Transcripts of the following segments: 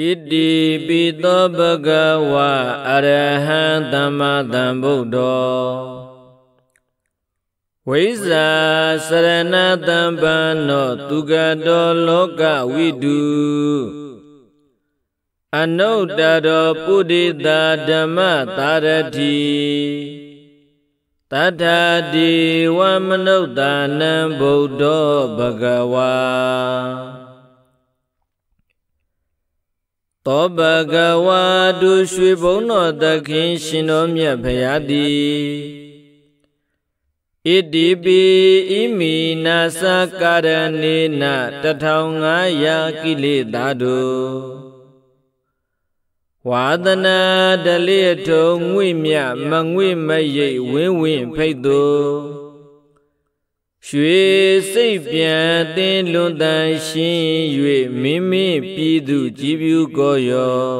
ဣတိပိသောဘဂဝါအရဟံသမ္မာသမ္ဗုဒ္ဓောဝိဇာစရဏတံပန္နောသူကတောလောကဝိတုအနုတ္တရောပုရိသဓမ္မတာရတိတထာတိဝမနုဿာနံဗုဒ္ဓောဘဂဝါ သောဘဂဝါဒုရွှေဘုံတော်သခင်ရှင်တော်မြတ်ဖရာသည်ဣတိပိဣမိနာသကာရဏေန1500ကိလေသာတို့ဝါဒနာဒလိထုံငွေမြမငွေမရိပ်ဝင်းဝင်းဖိတ်သူ ရွှေစိတ်ပြန်သင်လွန်တန်ရှင်း၍မိမိပြည်သူကြည်ပြူကိုရော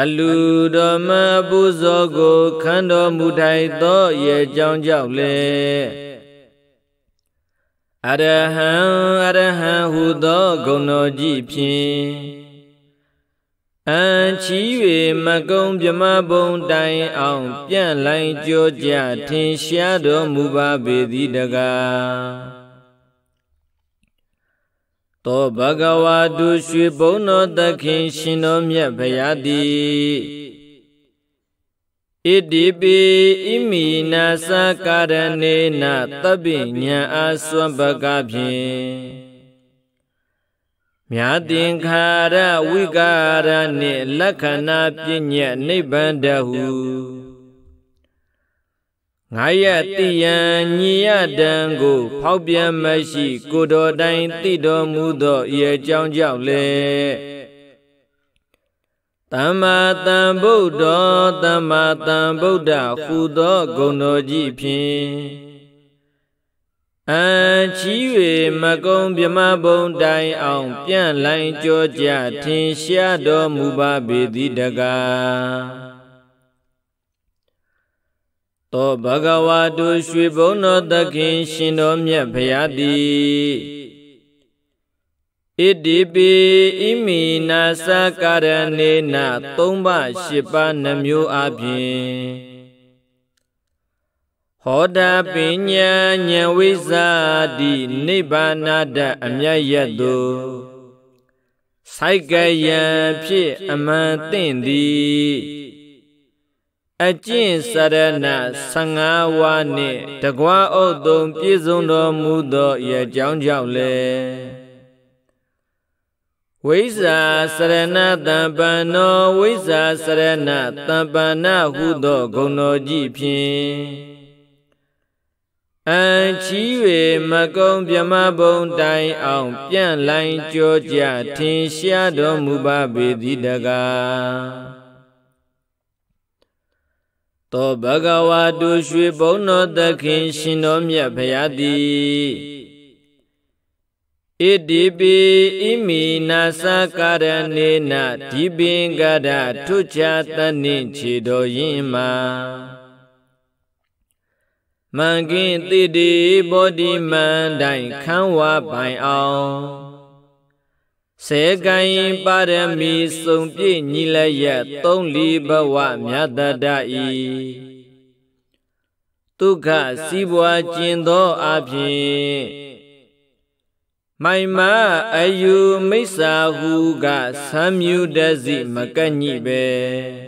အလူတော်မပူဇော်ကိုခန္တော်မူထိုင်သောရဲ့ကြောင်းကြောက်လေအရဟံအရဟံဟူသောဂုဏ်တော်ကြီးဖြင့် အံချီ၍မကုံမြမဘုံတိုင်အောင်ပြန့်လိုင်းကြောကြထင်ရှားတော်မူပါပေသည်တကားသောဘဂဝါတုရွှေဘုံတော်သခင်ရှင်တော်မြတ်ဖရာသည်ဣတိပိဣမိနာသကာရဏေနသဗ္ဗညံအာသွံပကဖြင့် မြာသင်္ခါရဝိကာရနှင့်လက္ခဏာပညတ်နိဗ္ဗာန်တဟုငါရတိယံညီယတံကို ဖောက်ပြန်မရှိ ကိုတော်တိုင်တိတော်မူသောဤအကြောင်းကြောင့်လေသမ္မာသမ္ဗုဒ္ဓောသမ္မာသမ္ဗုဒ္ဓဟူသောဂုဏ်တော်ကြီးဖြင့် အံချီ၍မကုံမြမဘုံတိုင်အောင် ပြန့်လိုင်းကြောကြထင်ရှားတော်မူပါပေသည်တကားသောဘဂဝါတုရွှေဘုံတော်သခင်ရှင်တော်မြတ်ဖရာသည်ဣတိပိဣမိနာသကာရဏေနသုံးပါးရှစ်ပါးနှမျိုးအပြင် ဟောတာပညာဉာဏ်ဝိဇာတိနိဗ္ဗာနတအမြတ်ရတုစိုက်ကယံဖြစ်အမှန်တင့်သည်အကျင့်စရဏ15ဝါနှင့်တကွာဥတုံပြည့်စုံတော်မူသောအကြောင်းကြောင့်လေဝိဇာစရဏတံပန္နောဝိဇာစရဏတံပန္နဟုသောဂုဏ်တော်ကြီးဖြင့် အံချီ၍မကုံမြမဘုံတိုင်အောင် ပြန့်လိုင်းကြောကြထင်ရှားတော်မူပါပေသည်တကားသောဘဂဝါတုရွှေဘုံတော်သခင်ရှင်တော်မြတ်ဖရာသည်ဣတိပိဣမိနာသကာရဏေနဒီပင်ကရထုချတနှင့်ခြေတော်ရင်မှာ မန်ကင်းတိတိဘောဓိမန္တိုင်ခန်းဝပိုင်အောင်စေကိုင်ပါရမီစုံပြည့်ညီလျက်သုံးလီဘဝမြတ်တတဤဒုက္ခစီးပွားကျင်သောအဖြစ်မိုင်မအယူမိစ္ဆာဟုကသံမြူတစီမကန့်ညိပဲ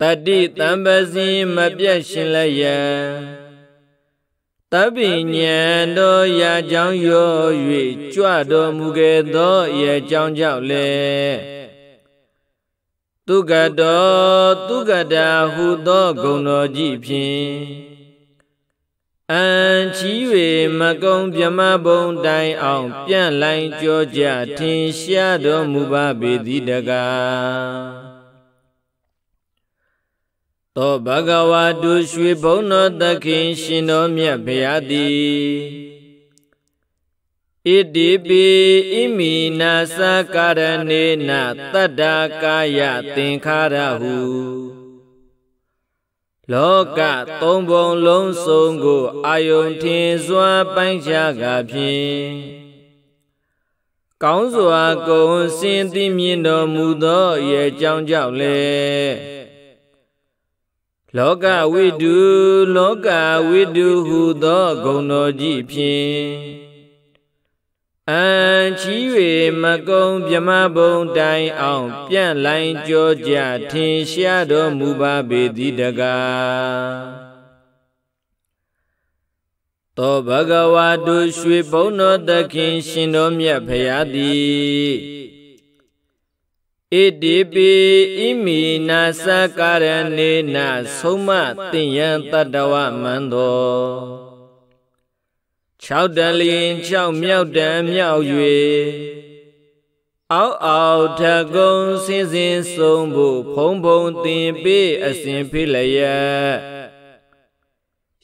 တတိတံပစီမပြတ်ရှင်လည်းယံတပိညံတော်ရာကြောင်းရော၍ကြွတော်မူခဲ့သောရေကြောင်းကြောင့်လေသူကတော်သူကတာဟုသောဂုဏ်တော်ကြီးဖြင့်အံချီ၍မကုံမြမဘုံတိုင်အောင် ပြန့်လိုင်းကြောကြထင်ရှားတော်မူပါပေသည်တကား သောဘဂဝါတုရွှေဘုံတော်သခင်ရှင်တော်မြတ်ဗျာတိဣတိပိဣမိနာသကာရဏေနတတ္တာကာယသင်္ခါရဟုလောကသုံးပုံလုံးစုံကိုအာယုန်ထင်စွာပိုင်းခြားကဖြင့်ကောင်းစွာကုံစင်သိမြင်တော်မူသောရဲ့ကြောင့်ကြောင့်လေ လောကဝိတုလောကဝိတုဟုသောဂုဏ်တော်ကြီးဖြင့်အံချီ၍မကုံမြမဘုံတိုင်အောင် ပြန့်လိုင်းကြောကြထင်ရှားတော်မူပါပေသည်တကားသောဘဂဝါတုရွှေဘုံတော်သခင်ရှင်တော်မြတ်ဖရာသည် ဣတိပိဣမိနာစကာရဏေနဆုံးမတင်ယံတတဝမန္တော၆တလျင်၆မြောက်တံမြောက်၍အောက်အောက်ထကုံစင်းစင်းဆုံးဖို့ဖုံဖုံတင်ပေအစဉ်ဖိလျက်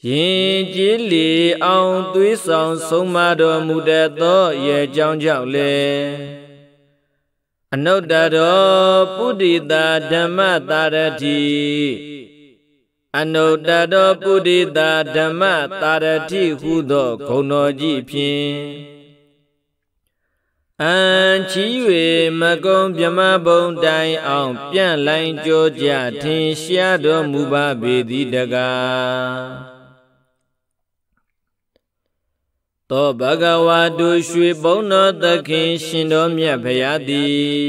ရင်ကြည်လီအောင်သွေးဆောင်ဆုံးမတော်မူတတ်သောရဲ့ကြောင့်ကြောင့်လေ အနုတ္တရောပုရိတာဓမ္မတာရတိအနုတ္တရောပုရိတာဓမ္မတာရတိဟုသောဂုဏ်တော်ကြီးဖြင့်အံချီ၍မကုံမြမဘုံတိုင်အောင် ပြန့်လိုင်းကြောကြထင်ရှားတော်မူပါပေသည်တကား သောဘဂဝါတုရွှေဘုံတော်သခင်ရှင်တော်မြတ်ဖရာသည်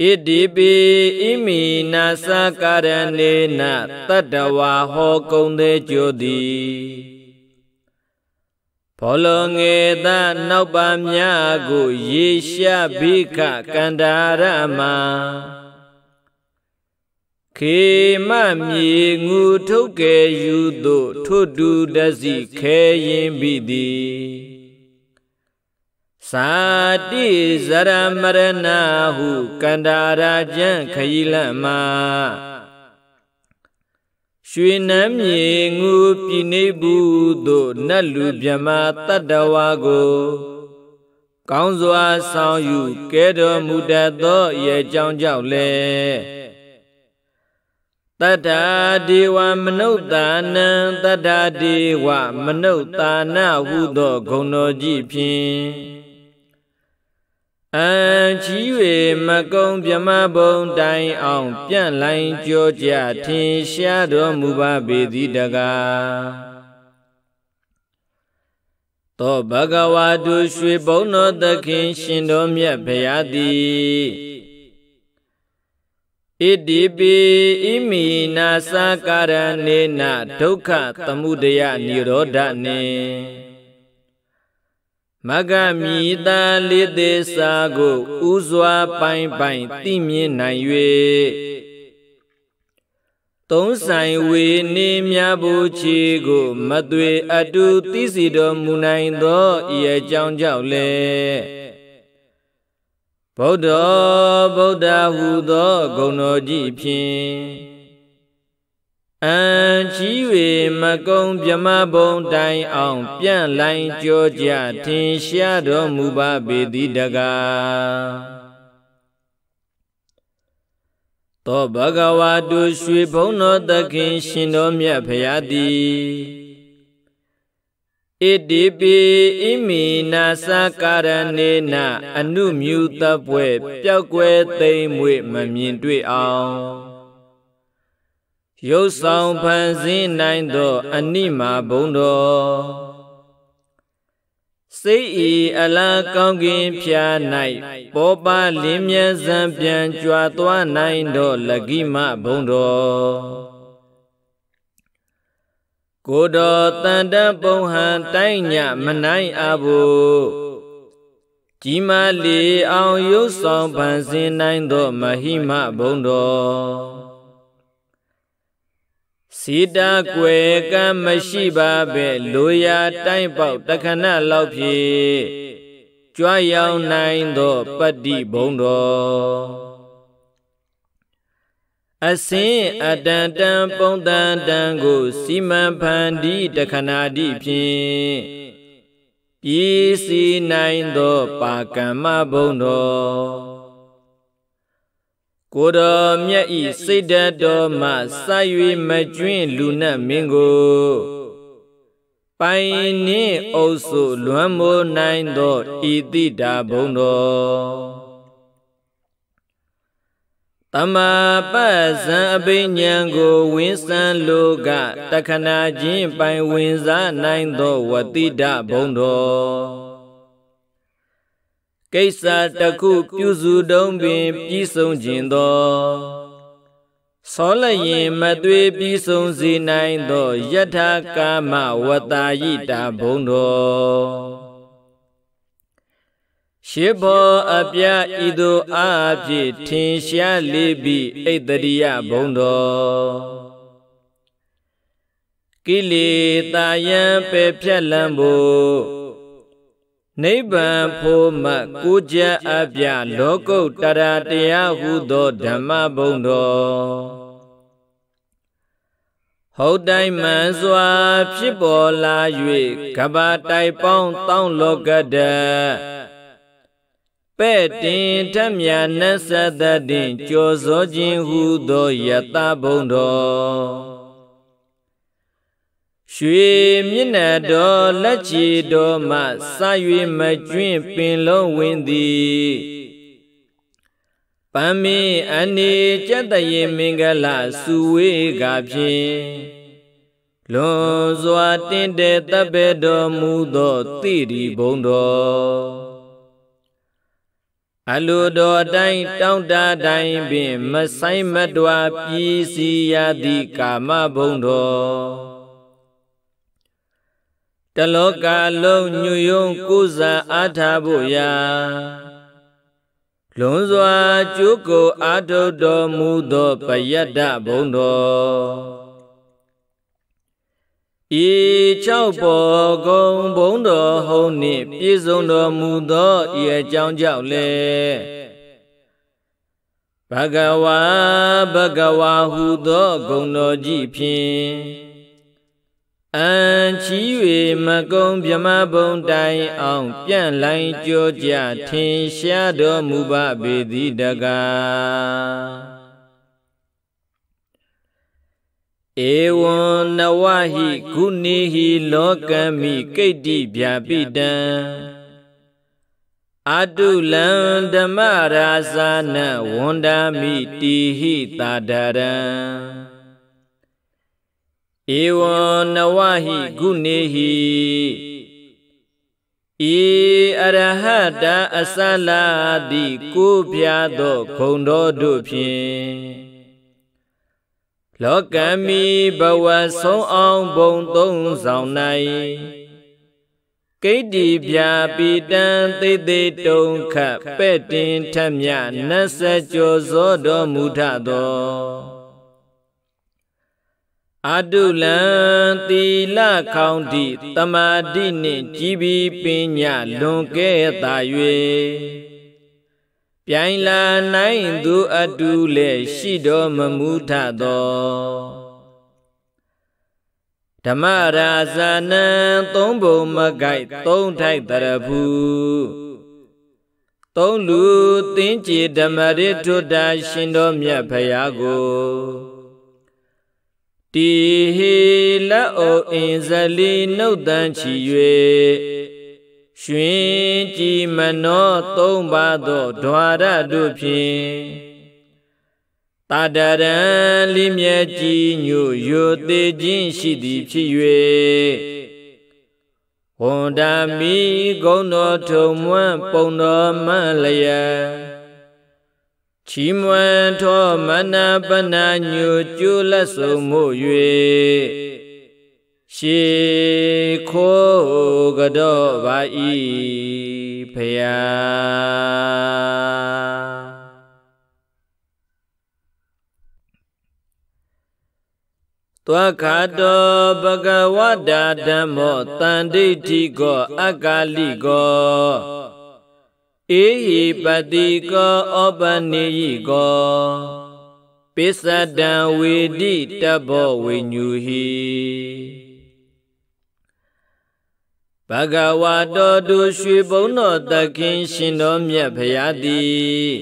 ဣတိပိဣမိနာစကာရဏေနတတ္တဝါဟောကုံသေးကြိုသည်ဘောလငေသနောက်ပါမြကို ရေရှာဘိခကန္တာရမ ခေမမြေငူထုတ်ကဲယူသို့ထွတ်တူတစီခဲရင်ပြီသည်သာတိဇရမရဏဟုကန္တာရာကျံခရီလန့်မှာရွှေနမ်းမြေငူပြိနေဘူးသို့နတ်လူမြမတတ္တဝါကိုကောင်းစွာဆောင်ယူကဲတော်မူတတ်သောရဲ့ကြောင့်ကြောင့်လည်း တတ္ထာဒေဝမနုဿာနံတတ္ထာဒေဝမနုဿာနဟုသောဂုဏ်တော်ကြီးဖြင့်အံချီ၍မကုံမြမဘုံတိုင်အောင် ပြန့်လိုင်းကြောကြထင်ရှားတော်မူပါပေသည်တကားသောဘဂဝါတုရွှေဘုံတော်သခင်ရှင်တော်မြတ်ဖရာသည် ဣတိပိဣမိနာစကာရဏေနဒုက္ခသမုဒယនិရောဓနေမဂမိတာလေးသေးစာကိုဥစွာပိုင်ပိုင်သိမြင်နိုင်၍သုံးဆိုင်ဝေနေမြဘူးချီကိုမသွေအတူသိစီတော်မူနိုင်သောဤအကြောင်းကြောင့်လည်း ဗုဒ္ဓဗုဒ္ဓဟူသောဂုဏ်တော်ကြီးဖြင့်အံချီ၍မကုံမြမဘုံတိုင်အောင် ပြန့်လိုင်းကြောကြထင်ရှားတော်မူပါပေသည်တကားသောဘဂဝါတုရွှေဘုံတော်သခင်ရှင်တော်မြတ်ဖရာသည် ဣတိပိဣမိနာစကာရဏေနအနုမြူတပွဲပျောက်ကွယ်သိမ့်မွေမမြင်တွေ့အောင်ရုပ်ဆောင်ဖန်ဆင်းနိုင်သော အနိမာဘုံတော်စိတ်ဤအလားကောင်းကင်ဖြာ၌ပေါ်ပါလင်းမြန်းစံပြန်ကြွာသွားနိုင်သောလကိမဘုံတော် ကိုတော်တန်တပုံဟံတိုင်းညမနိုင်အဖို့ကြီးမားလီအောင်ရုပ်ဆောင်ပန်စင်နိုင်သောမဟိမဘုံတော်စီတာကွယ်ကံမရှိပါပဲလိုရာတိုင်းပေါက်တခဏလောက်ဖြင့်ကြွားရောက်နိုင်သောပတ္တိဘုံတော် အစင်းအတန်တန်ပုံတန်တန်ကိုစီမံဖန်တီးတခဏတိဖြင့်ပြည်စီနိုင်သောပါကမ္မဘုံတော်ကိုတော်မြတ်ဤစိတ်ဓာတ်တော်မှစ၍မကျွင်းလူနတ်မင်းကိုပပိုင်နှင့်အုပ်စုလွမ်းမိုးနိုင်သောဤတိတာဘုံတော် တမပတ်ဇံအဘိညာဉ်ကိုဝင်းစံလိုကတခဏချင်းပိုင်ဝင်စားနိုင်သောဝတိဒဘုံတော်ကိစ္စတခုပြုစုတုံးပင်ပြီးဆုံးခြင်းသောသောလျင်မသွေပြီးဆုံးစေနိုင်သောယထာကာမဝတ္တာယိတာဘုံတော် ရှေဘောအပြဤသို့အာဖြင့်ထင်ရှားလေးပြီးဣတရိယဘုံတော်ကိလေသာယံပေဖြက်လံဖို့နိဗ္ဗာန်ဖို့မကိုကြအပြလောကုတ္တရာတရားဟုသောဓမ္မဘုံတော်ဟုတ်တိုင်းမှန်စွာ ဖြစ်ပေါ်လာ၍ကဘာတိုင်ပေါင်းတောင်းလောကတ္တ ပဲ့တင်ထမြနသတတင်ကြော်စောခြင်းဟုသောယတဘုံတော်ရွှေမျက်နှာတော်လက်ချီတော်မှစ၍မကျွင့်ပင်လုံးဝင်သည်ပမင်းအနေကြက်တရေမင်္ဂလာစုဝေးကဖြင့်လွန်စွာတင့်တဲ့တပ်ပဲတော်မူသောတိရိဘုံတော် အလိုတော်အတိုင်းတောင်းတတိုင်းပင်မဆိုင်မတွာပြည်စီရသည့်ကာမဘုံတော်တလောကလုံးညွယုံကိုးစားအားထားဖို့ရာလွန်စွာကျိုးကိုအာထုတ်တော်မူသောပယတ္တဘုံတော် ဤ၆ပေါ်ကုံဘုံတော်ဟုံးနှင့်ပြည့်စုံတော်မူသောဤအကြောင်းကြောင့်လေဘဂဝါဘဂဝါဟုသောဂုဏ်တော်ကြီးဖြင့်အံချီ၍မကုံမြမဘုံတိုင်အောင်ပြန့်လိုင်းကြောကြထင်ရှားတော်မူပါပေသည်တကား ဧဝံနဝဟိကုနေဟိလောကမိကိတ္တိဗျာပိတံအတုလံဓမ္မရာဇာနဝန္ဒာမိတိဟိတာဒရံဧဝံနဝဟိကုနေဟိဤအရဟတအစလာတိကိုပြသောဂုံတော်တို့ဖြင့် လောကမီဘဝဆုံးအောင်ဘုံသုံးဆောင်၌ကိတ္တိပြာပိတံသိသိတုံခပဲ့တင်ထမြနတ်စကြောဇောတော်မူထသောအတုလံသီလခေါင်တိတမာတိနှင့်ကြည်ပြီးပညာလွန်ကဲ့သာ၍ ပြိုင်လာနိုင်သူအတူလည်းရှိတော်မမူထသောဓမ္မရာဇာနံသုံးဘုံမကိုက်သုံးထိုက်တရဘူးသုံးလူသင်္ကြဓမ္မရထုတာရှင်တော်မြတ်ဖရာကိုတီဟိလက်အိုအင်ဇလီနှုတ်တန်းချီ၍ ရွှင်ကြည်မနောသုံးပါသောဓွာရတို့ဖြင့်တာတရံလိမြဲကြည်ညို့ယိုသေးခြင်းရှိသည်ဖြစ်၍ဝန္ဒာမိဂုံတော်ထုံမွန်းပုံတော်မှန်လျက်ချီးမွမ်းထောမနာပနာညိုကျိုးလက်ဆုံမှု၍ ရှေခိုးကတော့ပါဤဖယားသောခါတောဘဂဝတာဓမ္မောတန်ဒိဋ္ဌိကောအကာလိကောဧဟိပတိကောဩပနိယိကောပိစဒံဝေတိတဘောဝိညူဟိ ဘဂဝါတော်သူရွှေဘုံတော်သခင်ရှင်တော်မြတ်ဖရာသည်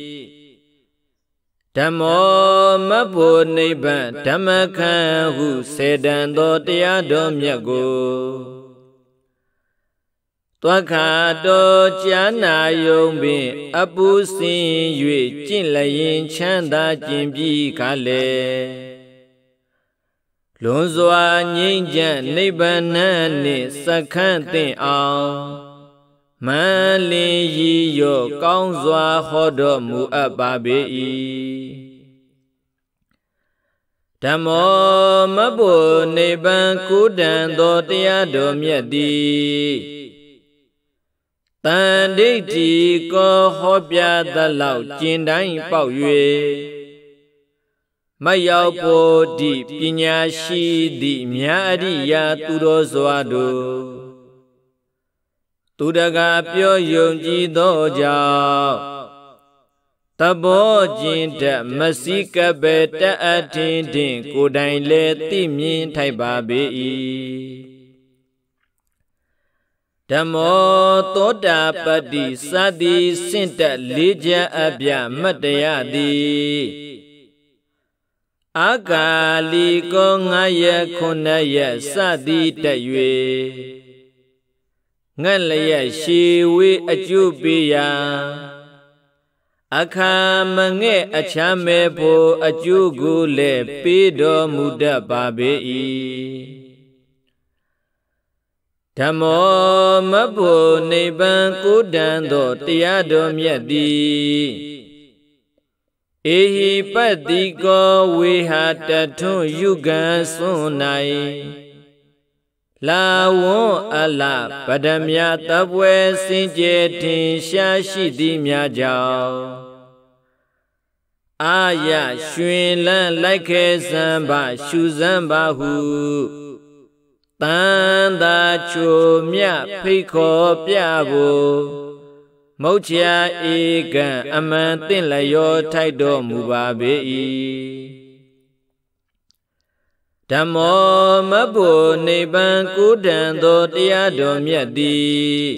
ဓမ္မောမတ်ဖို့နိဗ္ဗာန်ဓမ္မခံဟုစေတံသောတရားတော်မြတ်ကိုသွားခါတော်ကြာနာယုံပင် အပူစင်၍ကျင့်လျင်ချမ်းသာကျင်ပြီးခါလေ လွန်စွာငြိမ့်ချမ်းနိဗ္ဗာန်နှင့်စခန့်သင့်အောင်မန်လင်းရီရောကောင်းစွာဟောတော်မူအပ်ပါပေ၏ဓမ္မောမဘုနိဗ္ဗာန်ကုတံသောတရားတော်မြတ်သည်တန်ဒိဋ္ဌိကိုဟောပြသလောက်ကျင်တိုင်းပေါက်၍ မရောက်ဖို့ဒီပညာရှိသည့်မြတ်အရိယာသူတော်စွာတို့သူတကာပြောယုံကြည်သောကြောင့်တဘောကျင်တမစီကပဲတအထင်တင်ကိုတိုင်လေသိမြင်ထိုက်ပါပေ၏ဓမ္မောသောတာပတ္တိစသည်စင့်တက်လေးချက်အပြမတ်တရသည် အာဂါလီကောငါရခုနှစ်ရစသည်တက်၍ငတ်လျက်ရှေဝေးအကျုပေးရာအခါမငဲ့အချမ်းမဲ့ဖို့အကျိုးကိုလည်းပေးတော်မူတတ်ပါပေ၏ဓမ္မောမဖို့နိဗ္ဗာန်ကိုတန်သောတရားတော်မြတ်သည် အေဟိပတ္တိကောဝေဟာတထွန်းယုဂံစွန်း၌လာဝွန်အလပဒမြတပွဲစင်ကြယ်ထင်ရှားရှိသည်များကြောင့်အာရရွှင်လန်းလိုက်ခဲစံပါရှုစံပါဟုတန်သာချိုမြဖိတ်ခေါ်ပြဖို့ မုတ်ချာဧကံအမှန်တင့်လျောထိုက်တော်မူပါပေ၏ဓမ္မောမဘုနိဗ္ဗာန်ကုတံသောတရားတော်မြတ်သည်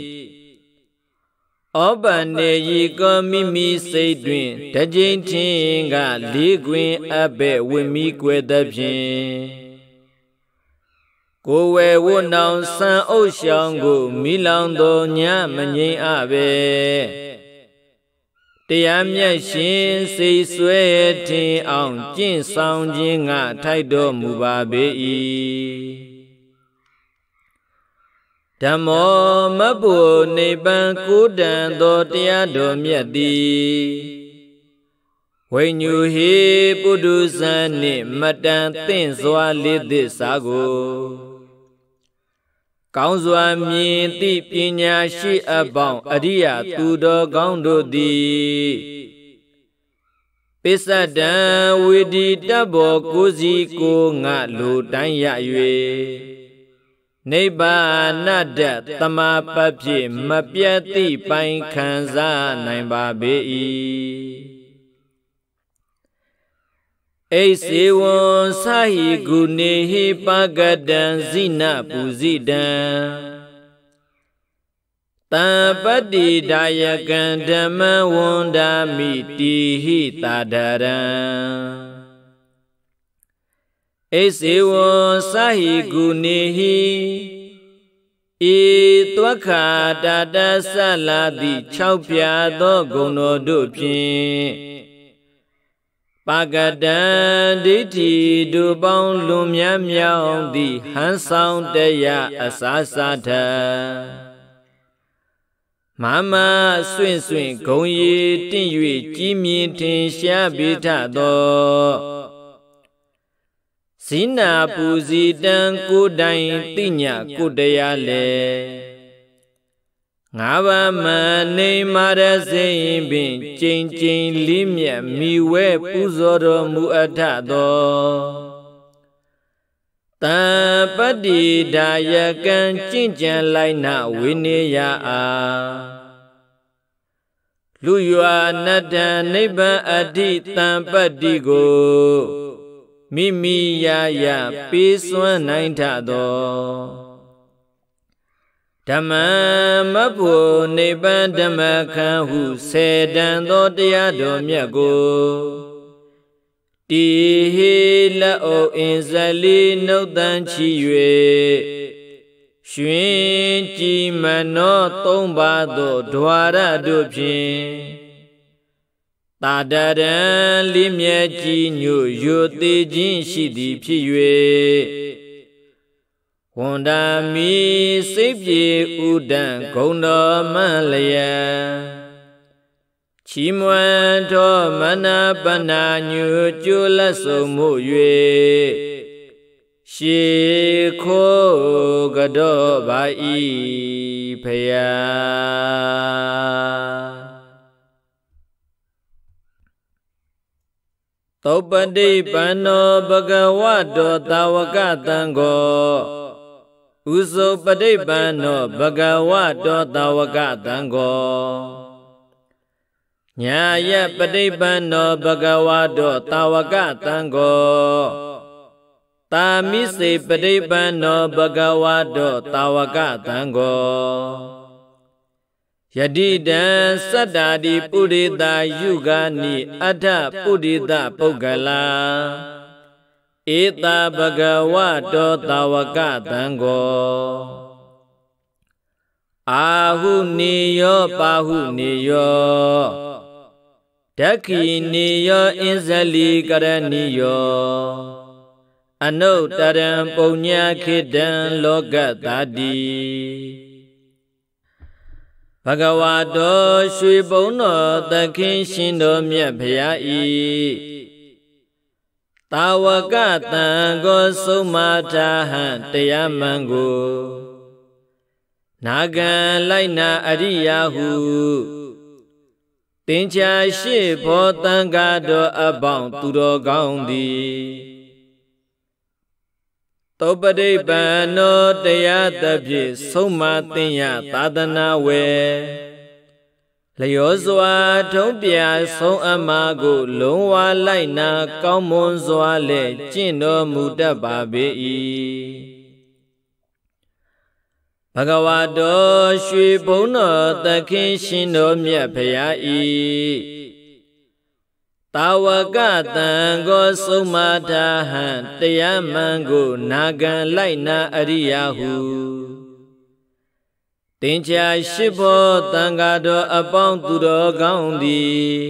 ဩပန်နေဤကောမိမိစိတ်တွင်တကြိမ်ချင်းကလေးကွင်အဘဲ့ဝိမိကွယ်သဖြင့် ကိုဝယ်ဝတ်နောင်ဆံအုပ်ရှောင်းကိုမိလောင်သောညမငိမ့်အဘဲတရားမြတ်ရှင်စိတ်ဆွဲထင်အောင်ကျင့်ဆောင်ခြင်းငါထိုက်တော်မူပါပေ၏ဓမ္မောမဘုနိဗ္ဗာန်ကိုတန်သောတရားတော်မြတ်သည်ဝိညူဟေပုဒုဇံနှင့်မတန်သင့်စွာလေးသစ္စာကို ကောင်းစွာမြင်သည့်ပညာရှိအပေါင်းအရိယသူတော်ကောင်းတို့သည်ပစ္စဒံဝေဒီတဘောကိုစီကိုငါလူတိုင်းရ၍နိဗ္ဗာနတ္တတမပဖြစ်မပြတ်သည့်ပိုင်ခံစားနိုင်ပါပေ၏ အိစေဝံသာဟိဂုနေဟိပကတံဇိနပူဇိတံတံပတ္တိဒါယကံဓမ္မဝန္ဒာမိတိဟိတာဒရံအိစေဝံသာဟိဂုနေဟိဤသွက်ခာတတဆလာတိ၆ပြာသောဂုဏ်တော်တို့ဖြင့် ပါကတံဒိဋ္ဌိဒုပေါင်းလွန်မြတ်မြောင်သည်ဟန်ဆောင်တရားအစာစာထမမဆွင့်ဆွင့်ဂုံရီတင့်၍ကြီးမြင့်ထင်ရှားပိထသောဇိနာပူဇီတံကိုတိုင်တိညာကိုတရားလေ ငါးပါးမနေမာရစိန်ပင်ကျိန်ကျိန်လေးမြတ်မိဝဲပူဇော်တော်မူအပ်ထသောတံပတ္တိဒါယကံကျင့်ကြံလိုက်နာဝိနည်းယအားလူရွာနတ္တနိဗ္ဗာန်အဋ္ဌိတံပတ္တိကိုမိမိယာယပေးစွမ်းနိုင်ထသော ဓမ္မမဖို့နိဗ္ဗာန်ဓမ္မခံဟုဆေတံသောတရားတော်မြတ်ကိုတိဟိလက်အိုအင်းဇလီနှုတ်တန်ချီ၍ရွှင်ကြည်မနောသုံးပါးသောဓဝရတို့ဖြင့်တာတရံလိမြဲကြည်ညိုယိုသေးခြင်းရှိသည်ဖြစ်၍ ဝန္ဒာမီစိတ်ပြေဥဒံဂုံတော်မလျက်ချီးမွမ်းသောမနာပနာညူကျိုးလက်ဆုံမှု၍ရှေခိုးကတော့ပါဤဖယားသောပတိပန္နောဘဂဝတောတာဝကတံကို ဥဇုပတိပန္နောဘဂဝတောတာဝကတံကိုညာယပဋိပန္နောဘဂဝါတောတာဝကတံကိုတာမိစေပဋိပန္နောဘဂဝါတောတာဝကတံကိုယတိတံစတ္တာတိပုရိတာယုဂာနိအထပုရိသပုဂ္ဂလာ ဧတာဘဂဝတောတာဝကတံကိုအာဟုနေယောပါဟုနေယောဒက္ခိနိယောအင်းဇလီကရဏီယောအနုတ္တရံပုညခိတံလောကတာတိဘဂဝါတော်ရွှေဘုံတော်သခင်ရှင်တော်မြတ်ဖရာဤ တာဝကတံကိုဆုံးမထာဟံတရားမှန်ကိုနာဂံလိုက်နာအရိယာဟုတင်ချာရှိဘောတန်ကားတော်အပေါင်းသူတော်ကောင်းသည်သောပတိပန်နောတရားတဖြင့်ဆုံးမသင်ရသာသနာဝေ လျောစွာထုံးပြဆုံးအမကို လုံးဝလိုက်နာ ကောင်းမွန်စွာလဲကျင့်တော်မူတတ်ပါပေ၏ဘဂဝါတော်ရွှေဘုံတော်သခင်ရှင်တော်မြတ်ဖရာဤတာဝကတံကိုဆုံးမထာဟံတရားမှန်ကို နာခံလိုက်နာအရိယာဟု တင်ချာရှိဘောတန်ဃာတော်အပေါင်းသူတော်ကောင်းသည်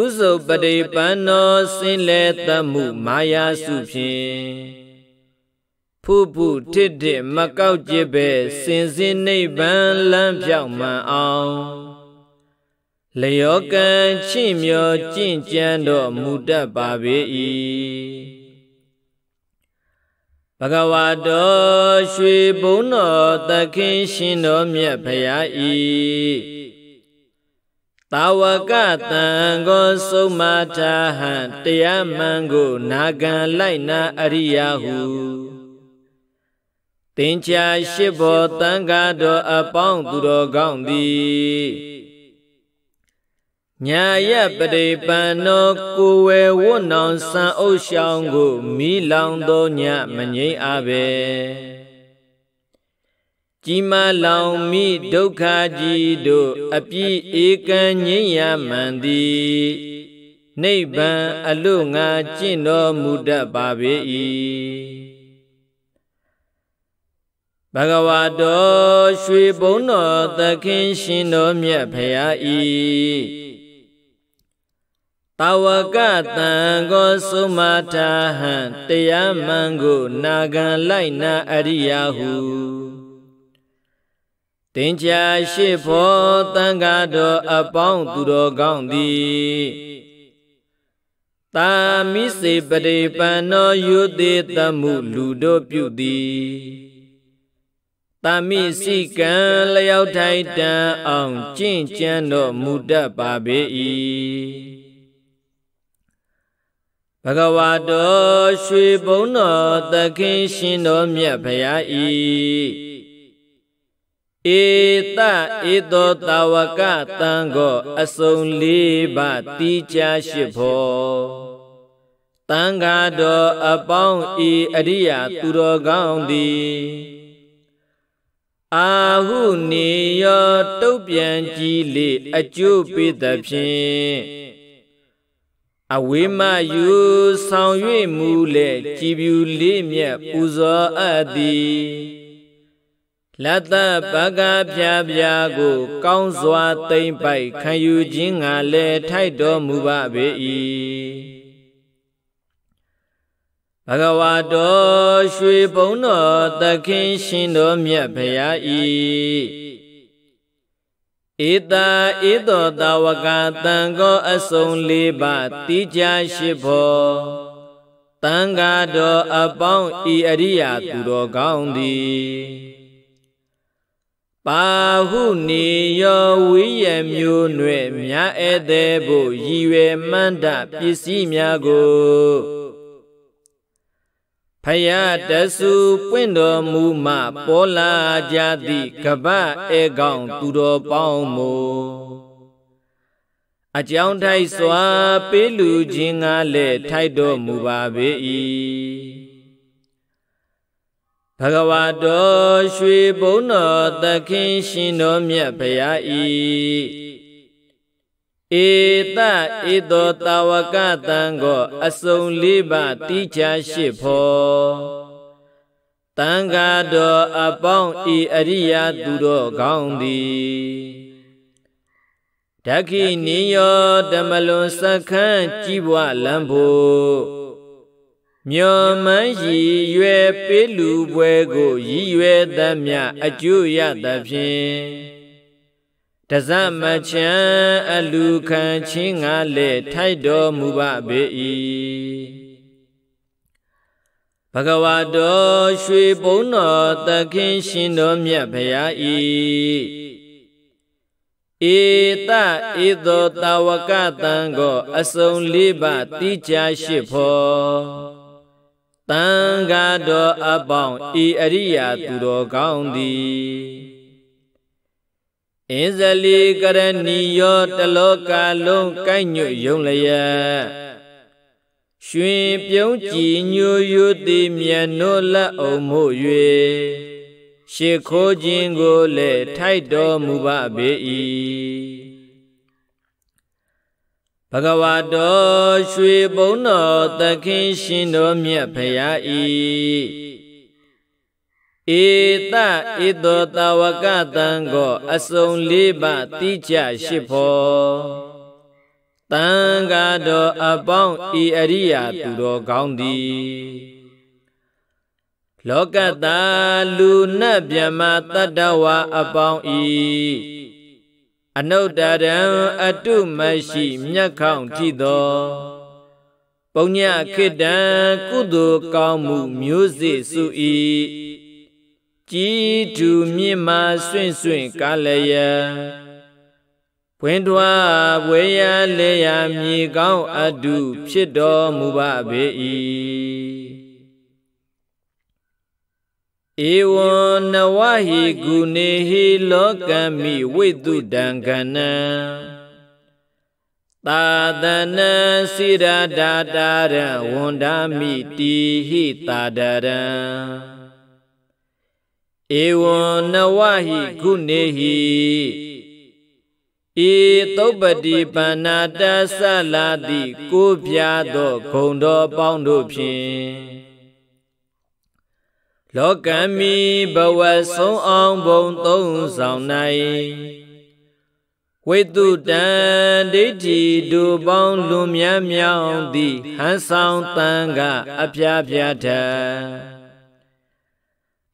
ဥဇုပတိပန္နောစင်လေတမှုမာယာစုဖြင့်ဖုဖုထစ်ထစ်မကောက်ကြည့်ပဲစင်စင်နိဗ္ဗာန်လမ်းပြောင်းမှန်အောင်လျောကံချင့်မြော်ကြင့်ကြံတော်မူတတ်ပါပေ၏ဘ ဂဝါတော်ရွှေဘုံတော်သခင်ရှင်တော်မြတ်ဖရာဤတာဝကတံကိုဆုံးမထာဟံတရားမှန်ကို နာခံလိုက်နာအရိယာဟုတင်ချာရှိဘောတန်ဃာတော်အပေါင်းသူတော်ကောင်းသည် ညာယပရိပန်နောကိုဝဲဝွနောင်စံအုပ်ရှောင်းကိုမိလောင်သောညမငိမ့်အပဲကြီးမားလောင်မိဒုက္ခကြီးတို့အပြည့်ဧကံငြိမ့်ရမှန်သည်နိဗ္ဗာန်အလို့ငါကျင့်တော်မူတတ်ပါပေ၏ဘဂဝါတော်ရွှေဘုံတော်သခင်ရှင်တော်မြတ်ဖရာဤ တာဝကတံကိုသုမထာဟံတရားမှန်ကိုနာခံလိုက်နာအရိယာဟုတင်ချာရှိဖို့တန်ဃာတော်အပေါင်းသူတော်ကောင်းသည်တာမိစေပရိပန္နောယုတိတမှုလူတို့ပြုသည်တမိစိကံလျောက်ထိုက်တန်အောင်ကျင့်ကြံတော်မူတတ်ပါပေ၏ ဘဂဝါတော်ရွှေဘုံတော်သခင်ရှင်တော်မြတ်ဖရာဤဧတဧသောတာဝကတံကိုအစုံလေးပါတီးချရှိဖို့တန်ဃာတော်အပေါင်းဤအရိယာသူတော်ကောင်းသည်အာဟုနေယောတုတ်ပြန်ကြည်လေအကျိုးပေးသဖြင့် အဝေးမှယူဆောင်၍မူလေကြည်ပြူလေးမြတ်ပူဇော်အပ်သည်လတ္တပကဖြာဖြာကို ကောင်းစွာသိမ့်ပိုက်ခံယူခြင်းငါလည်းထိုက်တော်မူပါပေ၏ဘဂဝါတော်ရွှေဘုံတော်သခင်ရှင်တော်မြတ်ဖရာ၏ ဧတာဧတောတာဝကတံကောအစုံလေးပါတိကြရှိဖို့တံဃာတော်အပေါင်းဤအရိယာသူတော်ကောင်းသည်ပါဟုနေယောဝိယမျိုးနွယ်မြားဧသေးဖို့ရည်ရွယ်မှန်းတပစ္စည်းများကို ဖယားတဆူပွင့်တော်မူမှပေါ်လာကြသည့်ကပဧကောင်သူတော်ပေါင်းမို့အကြောင်းထိုက်စွာပေးလူခြင်းငါလည်းထိုက်တော်မူပါပေ၏ဘဂဝါတော်ရွှေဘုံတော်သခင်ရှင်တော်မြတ်ဖရာ၏ ဧတဧသောတာဝကတံကိုအစုံလေးပါတိချာရှိဖို့တံဃာတော်အပေါင်းဤအရိယာသူတော်ကောင်းသည်ဓခိနိယောဓမ္မလွန်စခန်းကြည်ဘွားလံဖို့မြော်မန်းရည်ရွယ်ပေးလူပွဲကိုရည်ရွယ်သမျှအကျိုးရသဖြင့် တဇမချံအလူခံချင်းငါလေထိုက်တော်မူပါပေ၏ဘဂဝါတော်ရွှေဘုံတော်သခင်ရှင်တော်မြတ်ဖရာ၏ဧတဧသောတာဝကတံကိုအစုံလေးပါတိကြရှိဖို့တန်ဃာတော်အပေါင်းဤအရိယာသူတော်ကောင်းသည် အင်းဇလီကရဏီယောတလောကလုံးကိုက်ညွတ်ယုံလျက်ရွှင်ပြုံးကြည်ညိုယုတိမြတ်နိုးလက်အောင်မှု၍ရှ िख ိုးခြင်းကိုလည်းထိုက်တော်မူပါပေ၏ဘဂဝါတော်ရွှေဘုံတော်သခင်ရှင်တော်မြတ်ဖရာ၏ ဧတဧတောတဝကတံကိုအစုံလေးပါတိကျရှိဖို့တန်ဃာတော်အပေါင်းဤအရိယာသူတော်ကောင်းသည်လောကတာလူနတ်မြမတတ္တဝါအပေါင်းဤအနုတ္တရံအတုမရှိမြတ်ခေါင်ကြည့်တော်ပုညခိတံကုသိုလ်ကောင်းမှုမျိုးစေ့စု၏ ကြည်တူမြင့်မာဆွင့်ဆွင့်ကားလျက်ဖွင့်ထွားဝေယလေယမြေကောင်းအတုဖြစ်တော်မူပါပေ၏ဧဝံနဝဟိဂုနေဟိလောကမိဝိတုတံကနံသာသနံစိရဒာတာရဝန္ဒမိတိဟိတာဒရံ ဧဝံနဝဟိခုနေဟိဤသုပ္ပတိပန္နာတသလာတိကိုပြားသောဂုံတော်ပေါင်းတို့ဖြင့်လောကမီဘဝဆုံးအောင်ဘုံသုံးဆောင်၌ဝိတုတံဒိဋ္ဌိဒုပေါင်းလွန်မြတ်မြောင်သည်ဟန်ဆောင်တန်ကအပြားပြားထ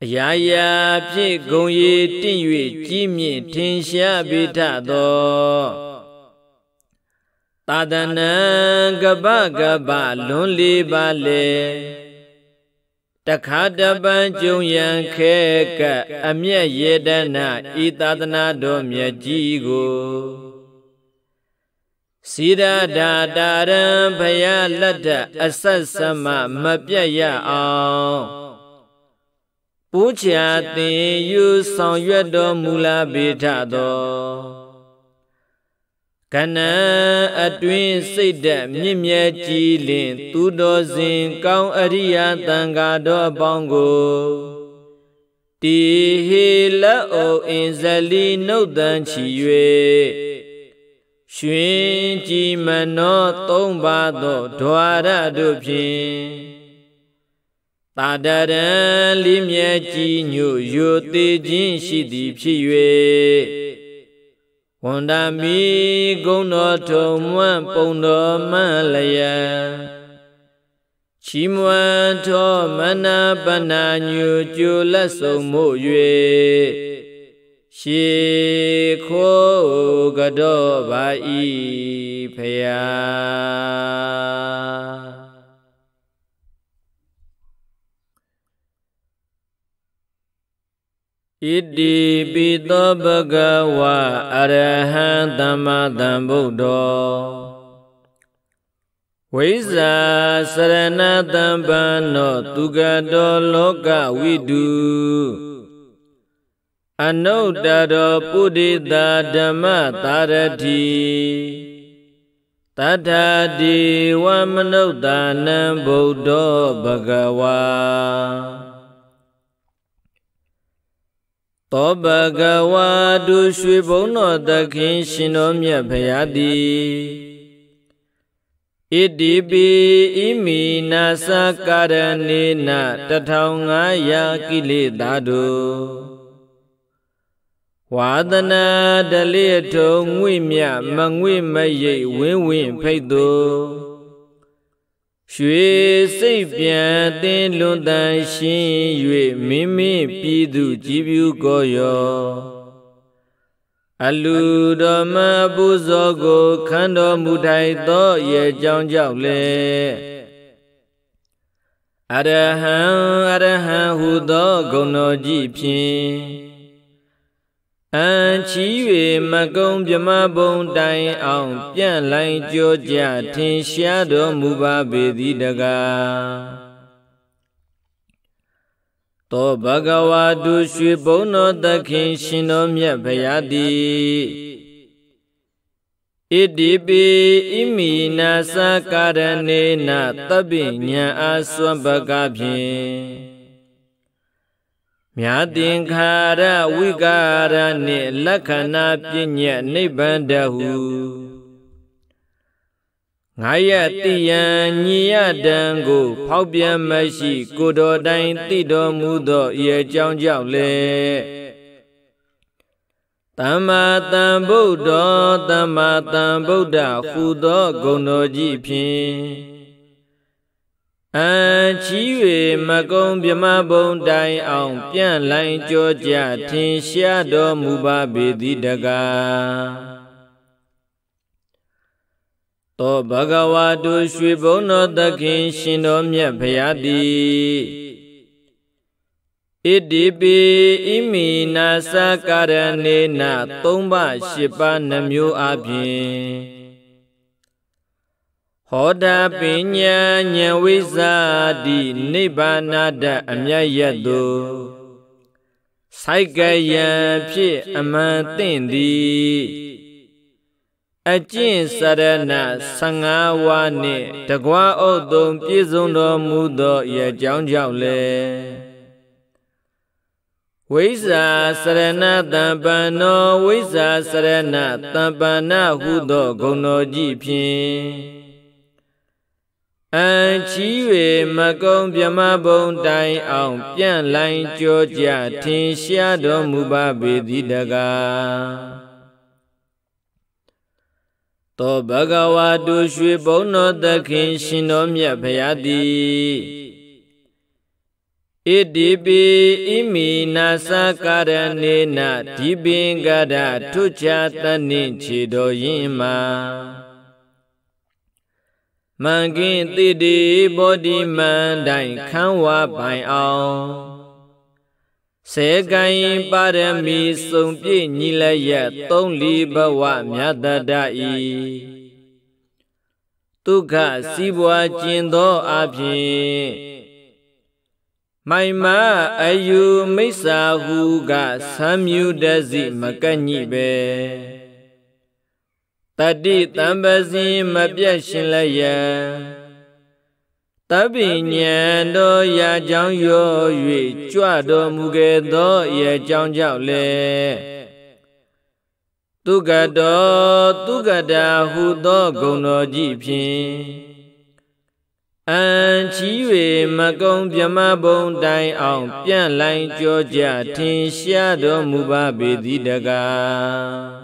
အရာရာဖြစ်ဂုံရည်တင့်၍ကြီးမြင့်ထင်ရှားပေထသောသာဒနံကပကပလွန်လေးပါလေတခါတပံကြုံရန်ခဲကအမျက်ရေတနာဤသာသနာတော်မြတ်ကြီးကိုစီရဒာတာရံဖယားလက်ထအဆက်သမမပြတ်ရအောင် ပူးချာတင်ယူဆောင်ရွက်တော်မူလာပေထသောကဏ္ဍအတွင်းစိတ်သက်မြင့်မြတ်ကြည်လင်သူတော်စဉ်ကောင်းအရိယာတန်ဃာတော်အပေါင်းကိုတီဟေလက်အိုအင်ဇလီနှုတ်တန်ချီ၍ရွှင်ကြည်မနောသုံးပါသောဓွာရတို့ဖြင့် တာတရံလေးမြဲကြည်ညို့ယိုသေးခြင်းရှိသည်ဖြစ်၍ဝန္ဒမီဂုံတော်ထုံမွန့်ပုံတော်မှန်လျက်ချီးမွမ်းသောမနာပနာညူကျိုလက်ဆုံးမို့၍ရှေခိုးကတော့ပါဤဖ ဣတိပိသောဘဂဝါအရဟံသမ္မာသမ္ဗုဒ္ဓောဝိဇာစရဏတံပန္နောသူကတောလောကဝိတုအနုတ္တရောပုရိသဓမ္မတာရတိတထာတိဝမနုဿာနံဗုဒ္ဓောဘဂဝါ သောဘဂဝါဒုရွှေဘုံတော်သခင်ရှင်တော်မြတ်ဖရာသည်ဣတိပိဣမိနာစကာရဏေန1500ကိလေသာတို့ဝါဒနာဒလိထုံငွေမြမငွေမရိပ်ဝင်းဝင်းဖိတ်သူ ရွှေစိတ်ပြန်တင်းလွန်တန်ရှင်း၍မိမိပြည်သူကြည်ပြူကိုရောအလူတော်မပူဇော်ကိုခန္တော်မူထိုင်သောရဲ့ကြောင်းကြောက်လေအရဟံအရဟံဟူသောဂုဏ်တော်ကြီးဖြင့် အန်ချီ၍မကုံမြမဘုံတိုင်အောင်ပြန့်လိုင်းကြောကြထင်ရှားတော်မူပါပေသည်တကားသောဘဂဝါတုရွှေဘုံတော်သခင်ရှင်တော်မြတ်ဖရာသည်ဣတိပိဣမိနာစကာရဏေနသဗ္ဗညံအာသွံပကဖြင့် မြာသင်္ခါရဝိကာရနှင့်လက္ခဏာပညာနိဗ္ဗာန်တဟုငါရတိယံညီယတံကို ဖောက်ပြန်မရှိ ကိုတော်တိုင်တိတော်မူသောဤအကြောင်းကြောင့်လေသမ္မာသမ္ဗုဒ္ဓောသမ္မာသမ္ဗုဒ္ဓဟူသောဂုဏ်တော်ကြီးဖြင့် အန်ချီ၍မကုံမြမဘုံတိုင်အောင်ပြန့်လိုင်းကြောကြထင်ရှားတော်မူပါပေသည်တကားသောဘဂဝါတုရွှေဘုံတော်သခင်ရှင်တော်မြတ်ဖရာသည်ဣတိပိဣမိနာစကာရဏေနသုံးပါရှိပါနှမျိုးအပြင် ဟောတာပညာဉာဏ်ဝိဇာတိနိဗ္ဗာနတအမြတ်ရတုစိုက်ကယံဖြစ်အမှန်သင့်သည်အကျင့်စရဏ15ဝါနှင့်တကွာဥတုံပြည့်စုံတော်မူသောအကြောင်းကြောင့်လေဝိဇာစရဏတံပန္နောဝိဇာစရဏတံပန္နဟုသောဂုဏ်တော်ကြီးဖြင့် အန်ချီ၍မကုံပြမဘုံတိုင်အောင် ပြန့်လိုင်းကြောကြထင်ရှားတော်မူပါပေသည်တကားသောဘဂဝါတုရွှေဘုံတော်သခင်ရှင်တော်မြတ်ဖရာသည်ဣတိပိဣမိနာစကာရဏေနဒီပင်ကရထုချတနှင့်ခြေတော်ရင်မှာ မန်ကင်းတိတိဘောဓိမန္တိုင်ခန်းဝပိုင်အောင်စေကိုင်ပါရမီစုံပြည့်ညီလျက်သုံးလီဘဝမြတ်တတဤဒုက္ခစီးပွားကျင်သောအဖြစ်မိုင်မအယူမိစ္ဆာဟုကသံမြူတစီမကန့်ညိပဲ တတိတံပစီမပြတ်ရှင်လျက်တပိညံတော်ရာကြောင်းရော၍ကြွတော်မူခဲ့သောရဲ့ကြောင်းကြောင့်လေဒသူကတော်သူကတာဟုသောဂုဏ်တော်ကြီးဖြင့်အံချီ၍မကုံမြမဘုံတိုင်အောင် ပြန့်လိုင်းကြောကြထင်ရှားတော်မူပါပေသည်တကား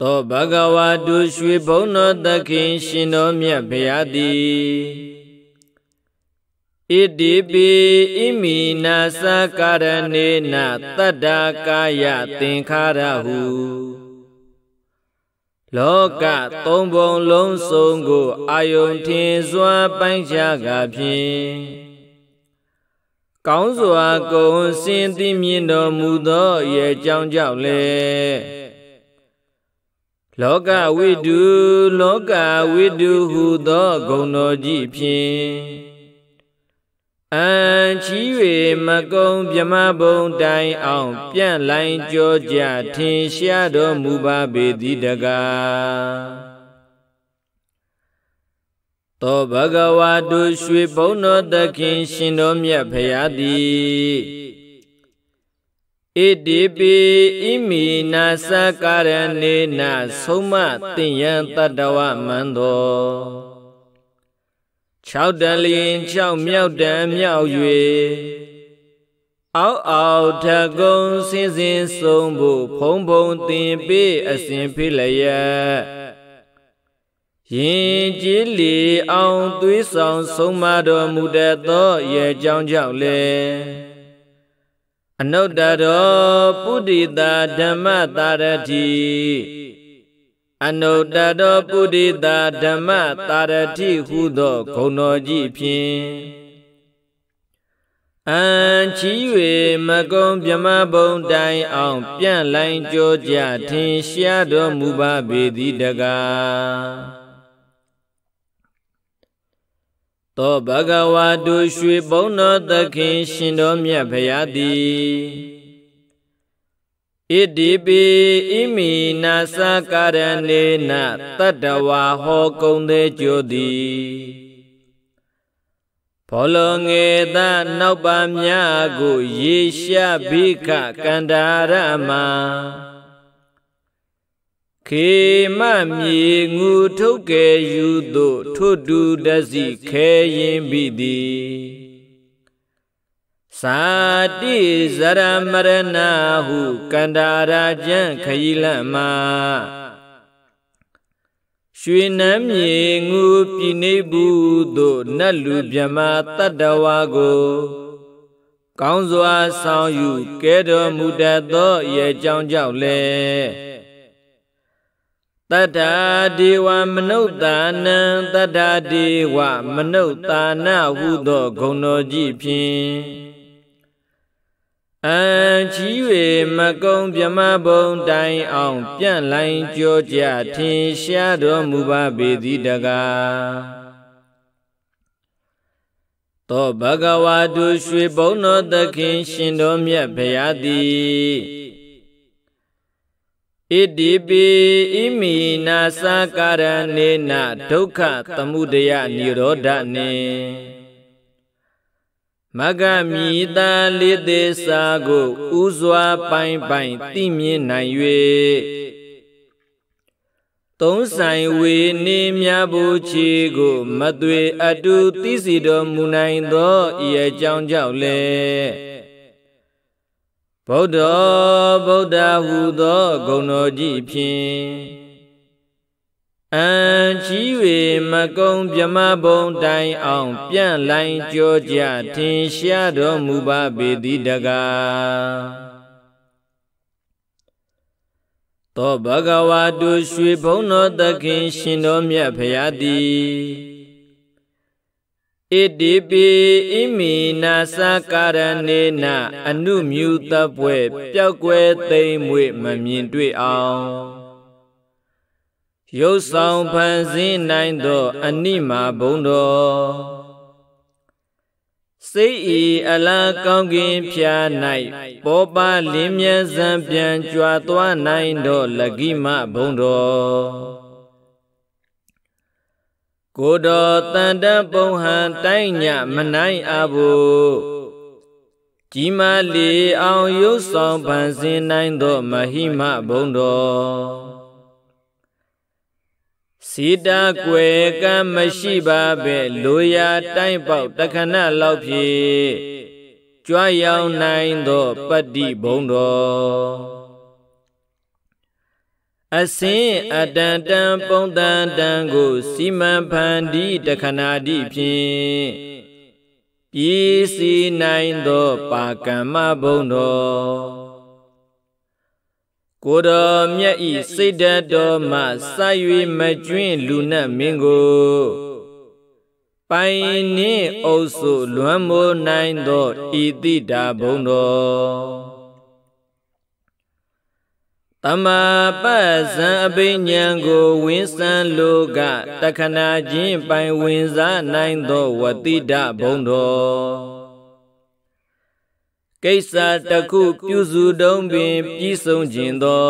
သောဘဂဝါတုရွှေဘုံတော်သခင်ရှင်တော်မြတ်ဗျာတိဣတိပိဣမိနာသကာရဏေနတတ္တာကာယသင်္ခါရဟုလောကသုံးပုံလုံးစုံကိုအာယုန်ထင်စွာပိုင်းခြားကဖြင့်ကောင်းစွာကုံစင်သိမြင်တော်မူသောရဲ့ကြောင့်ကြောင့်လေ လောကဝိတုလောကဝိတုဟုသောဂုဏ်တော်ကြီးဖြင့်အံချီ၍မကုံမြမဘုံတိုင်အောင် ပြန့်လိုင်းကြောကြထင်ရှားတော်မူပါပေသည်တကားသောဘဂဝါတုရွှေဘုံတော်သခင်ရှင်တော်မြတ်ဖရာသည် ဣတိပိဣမိနာစကာရဏေနဆုံးမတင်ယံတတဝမန္တော6တန်လျင်6မြောက်တန်မြောက်၍အောက်အောက်ထကုံစင်းစင်းဆုံးဖို့ဖုံဖုံတင်ပေးအစဉ်ဖိလျက်ရင်ကြည်လီအောင်သွေးဆောင်ဆုံးမတော်မူတတ်သောရဲ့ကြောင့်ကြောင့်လေ အနုတ္တရောပုဒိတာဓမ္မတာရတိအနုတ္တတောပုရိတာဓမ္မတာရတိဟုသောဂုဏ်တော်ကြီးဖြင့်အံချီ၍မကုံမြမဘုံတိုင်အောင် ပြန့်လိုင်းကြောကြထင်ရှားတော်မူပါပေသည်တကား သောဘဂဝါတုရွှေဘုံတော်သခင်ရှင်တော်မြတ်ဖရာသည်ဣတိပိဣမိနာစကာရဏေနတတ္တဝါဟောကုံသေးကြိုသည်ဘောလငေသနောက်ပါများကို ရေရှဘိခကန္တာရမ ခေမမြေငူထုတ်ကယ်ယူသို့ထွတ်တူတစီခဲရင်ပြီသည်သာတိဇရမရဏဟုကန္တာရာကျံခရီလမရွှေနမ်းမြေငူပြိနေဘူးသို့နတ်လူမြမတတ္တဝါကိုကောင်းစွာဆောင်ယူကဲတော်မူတတ်သောရဲ့ကြောင့်ကြောင့်လေ တတ္ထာဒေဝမနုဿာနံတတ္ထာဒေဝမနုဿာနဟုသောဂုဏ်တော်ကြီးဖြင့်အံချီ၍မကုံမြမဘုံတိုင်အောင် ပြန့်လိုင်းကြောကြထင်ရှားတော်မူပါပေသည်တကားသောဘဂဝါတုရွှေဘုံတော်သခင်ရှင်တော်မြတ်ဖရာသည် ဣတိပိဣမိနာစကာရဏေနဒုက္ခသမုဒယនិရောဓနေမဂမြီတာလေးသေးစာကိုဥစွာပိုင်ပိုင်သိမြင်နိုင်၍သုံးဆိုင်ဝေနေမြဘူးချီကိုမသွေအတူသိစီတော်မူနိုင်သောဤအကြောင်းကြောင့်လေ ဗုဒ္ဓဗုဒ္ဓဟူသောဂုဏ်တော်ကြီးဖြင့်အံချီ၍မကုံမြမဘုံတိုင်အောင် ပြန့်လိုင်းကြောကြထင်ရှားတော်မူပါပေသည်တကားသောဘဂဝါတုရွှေဘုံတော်သခင်ရှင်တော်မြတ်ဖရာသည် ဣတိပိဣမိနာစကာရဏေနအနုမြူတပွဲပျောက်ွယ်သိမ့်မွေမမြင်တွေ့အောင်ရုပ်ဆောင်ဖန်ဆင်းနိုင်သော အနိမာဘုံတော်စိတ်ဤအလားကောင်းကင်ဖြာ၌ပေါ်ပါလင်းမြန်းစံပြန်ကြွာသွားနိုင်သောလကိမဘုံတော် ကိုတော်တန်တပုံဟံတိုင်းညမနိုင်အဖို့ကြီးမားလေအောင်ရုပ်ဆောင်ဖန်ဆင်းနိုင်သောမဟိမဘုံတော်စီတာကွယ်ကံမရှိပါပဲလိုရာတိုင်းပေါက်တခဏလောက်ဖြင့်ကြွရောင်နိုင်သောပတ္တိဘုံတော် အစင်အတန်တန်ပုံတန်တန်ကိုစီမံဖန်တီးတခဏတိဖြင့်ပြည်စီနိုင်သောပါကမ္မဘုံတော်ကိုတော်မြတ်ဤစိတ်ဓာတ်တော်မှစ၍မကျွင်းလူနတ်မင်းကိုပိုင်နှင့်အုပ်စုလွမ်းမိုးနိုင်သောဤတိတာဘုံတော် တမပတ်ဇံအဘိညာဉ်ကိုဝင်းစံလိုကတခဏချင်းပိုင်ဝင်စားနိုင်သောဝတိဒဘုံတော်ကိစ္စတခုပြုစုတုံးပင်ပြီးဆုံးခြင်းသော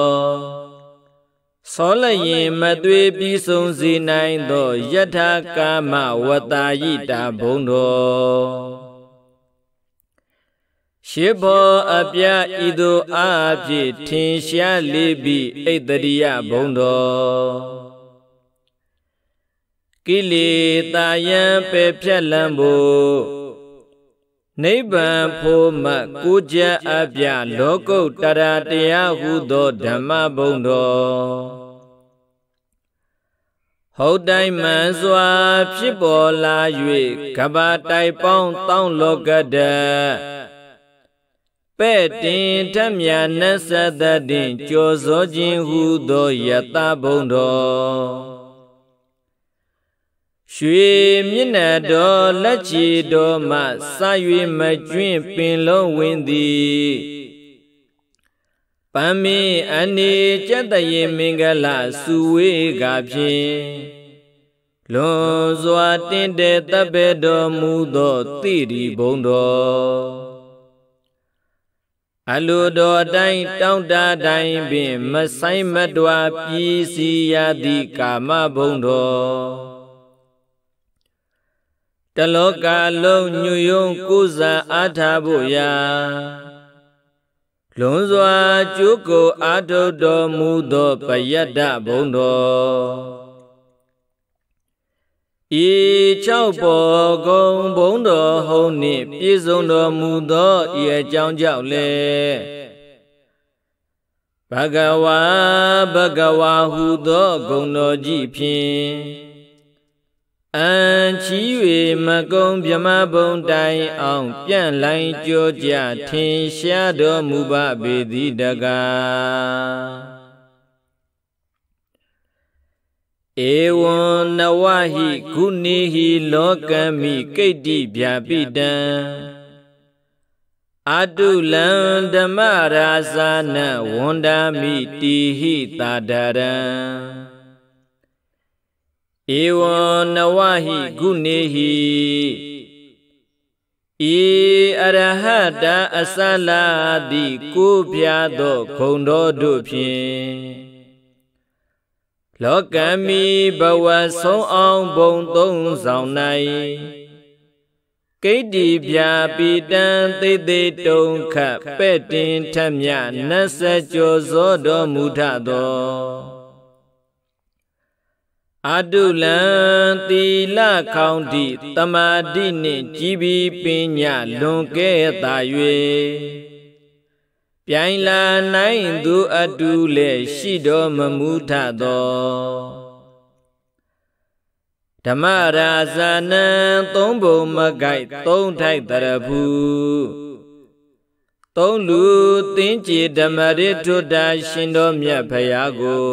သောလျင်မသွေပြီးဆုံးစေနိုင်သောယထာကာမဝတ္တာယိတာဘုံတော် ရှေဘောအပြဤသို့အာဖြင့်ထင်ရှားလေးပြီးဣတရိယဘုံတော်ကိလေသာယံပေဖြက်လံဖို့နိဗ္ဗာန်ဖို့မကိုကြအပြလောကုတ္တရာတရားဟုသောဓမ္မဘုံတော်ဟုတ်တိုင်းမှန်စွာဖြစ်ပေါ်လာ၍ကဘာတိုင်ပေါင်းတောင်းလောကတ္တ ပဲ့တင်ထမြနသတတင်ကြော်စောခြင်းဟုသောယတဘုံတော်ရွှေမျက်နှာတော်လက်ချီတော်မှစ၍မကျွင့်ပင်လုံးဝင်သည်ပမင်းအနေကြက်တရေမင်္ဂလာစုဝေးကဖြင့်လွန်စွာတင့်တဲ့တပ်ပဲတော်မူသောတိရိဘုံတော် အလိုတော်တိုင်းတောင်းတတိုင်းပင်မဆိုင်မတွာပြည်စီရသည်ကာမဘုံတော်တလောကလုံးညွယုံကိုးစားအားထားဖို့ရာလွန်စွာကျုပ်ကိုအာထုတ်တော်မူသောပယတ္တဘုံတော် ဤ၆ပေါ်ကုံဘုံတော်ဟုံးနှင့်ပြည့်စုံတော်မူသောဤအကြောင်းကြောင့်လေဘဂဝါဘဂဝါဟုသောဂုဏ်တော်ကြီးဖြင့်အံချီ၍မကုံမြမဘုံတိုင်အောင်ပြန့်လိုင်းကြောကြထင်ရှားတော်မူပါပေသည်တကား ဧဝံနဝဟိဂုဏိဟိလောကမိကိတ္တိဗျာပိတံအတုလံဓမ္မရာဇာနဝန္ဒာမိတိဟိတာဒရံဧဝံနဝဟိဂုဏိဟိဤအရဟတအစလာတိကိုပြသောဂုံတော်တို့ဖြင့် လောကမီဘဝဆုံးအောင်ဘုံသုံးဆောင်၌ကိတ္တိပြာပိတံသိသိတုံခပဲ့တင်ထမြနတ်စကြောဇောတော်မူထသောအတုလံသီလခေါင်တိတမာတိနှင့်ကြည်ပြီးပညာလွန်ကဲ့သာ၍ ပြိုင်လာနိုင်သူအတူလည်းရှိတော်မမူထသောဓမ္မရာဇာနံသုံးဘုံမကိုက်သုံးထိုက်တရဘူးသုံးလူသင်္ကြဓမ္မရထုတာရှင်တော်မြတ်ဖရာကို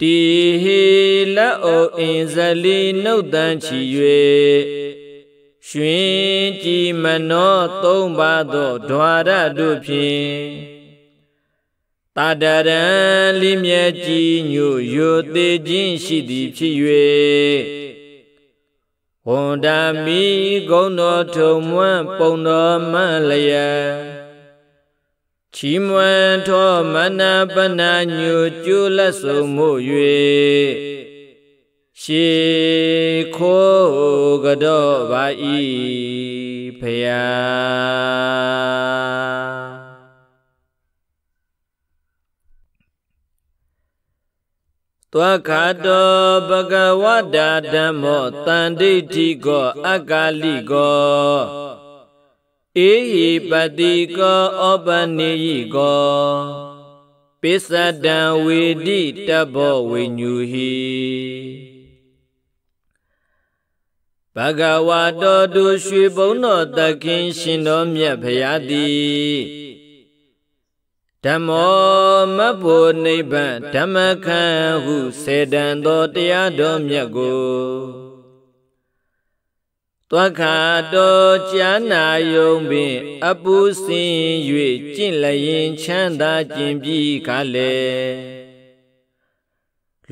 တီဟိလက်အိုအင်ဇလီနှုတ်တန်ချီ၍ ရွှင်ကြည်မနောသုံးပါသောဓွာရတို့ဖြင့်တာတရံလိမြဲကြည်ညို့ယိုသေးခြင်းရှိသည်ဖြစ်၍ဝန္ဒာမိဂုံတော်ထုံမွန်းပုံတော်မလျက်ချီးမွမ်းထောမနာပနာညိုကျိုးလက်ဆုံမှု၍ ရှေခိုးကတော့ပါ၏ဖယားသောခါတောဘဂဝတာဓမ္မောတန်ဒိဋ္ဌိကောအကာလိကောဧဟိပတိကောဩပနိယိကောပိစဒံဝေတိတဘောဝိညူဟိ ဘဂဝါတော်သူရွှေဘုံတော်သခင်ရှင်တော်မြတ်ဖရာသည်ဓမ္မောမဖို့နိဗ္ဗာန်ဓမ္မခံဟုစေတံသောတရားတော်မြတ်ကိုတွက်ခါတော်ကြာနာယုံပင် အပူစင်၍ကျင့်လျင်ချမ်းသာခြင်းပြီးခါလေ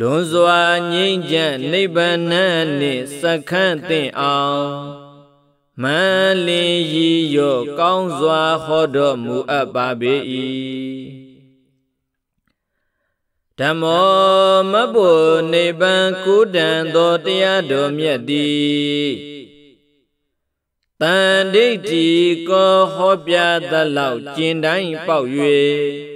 လွန်စွာငြိမ့်ချမ်းနိဗ္ဗာန်နှင့်စခန့်သင့်အောင်မန်လင်းရီရော့ကောင်းစွာဟောတော်မူအပ်ပါပေ၏ဓမ္မောမဘုနိဗ္ဗာန်ကိုတန်သောတရားတော်မြတ်သည်တန်ဒိဋ္ဌိကိုဟောပြသလောက်ကျင်တိုင်းပေါက်၍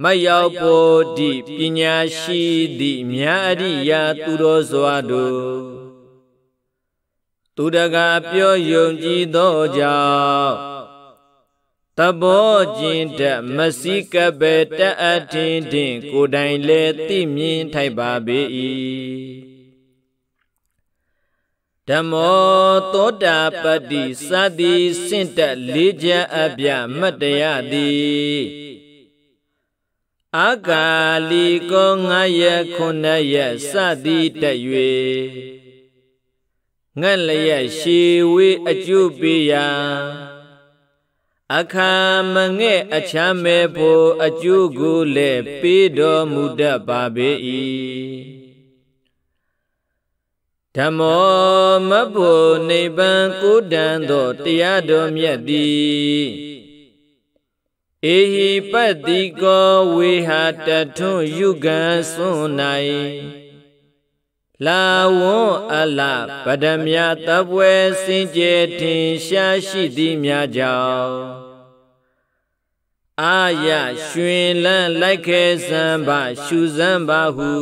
မရောက်ဖို့ဒီပညာရှိသည့်မြတ်အရိယာသူတော်စွာတို့သူတကာပြောယုံကြည်သောကြောင့်တဘောကျင်တမစီကပဲတအထင်ထင်ကိုတိုင်လေသိမြင်ထိုက်ပါပေ၏ဓမ္မောသောတာပတ္တိစသည်စင့်တက်လေးချအပြမတ်တရားသည် အာဂါလီကောငါရခုနှစ်ရစသည်တက်၍ငတ်လျက်ရှေဝေးအကျုပ်ပေးရာအခါမငဲ့အချမ်းမဲ့ဖို့အကျိုးကိုလည်းပေးတော်မူတတ်ပါပေ၏ဓမ္မောမဖို့နိဗ္ဗာန်ကိုတန်သောတရားတော်မြတ်သည် ဧဟိပတ္တိကောဝေဟာတထွန်းယုဂံစွန်၌လာဝွန်အလပဒမြတပွဲစင်ကြယ်ထင်ရှားရှိသည်များကြောင့်အာရရွှင်လန်းလိုက်ခဲစံပါရှုစံပါဟု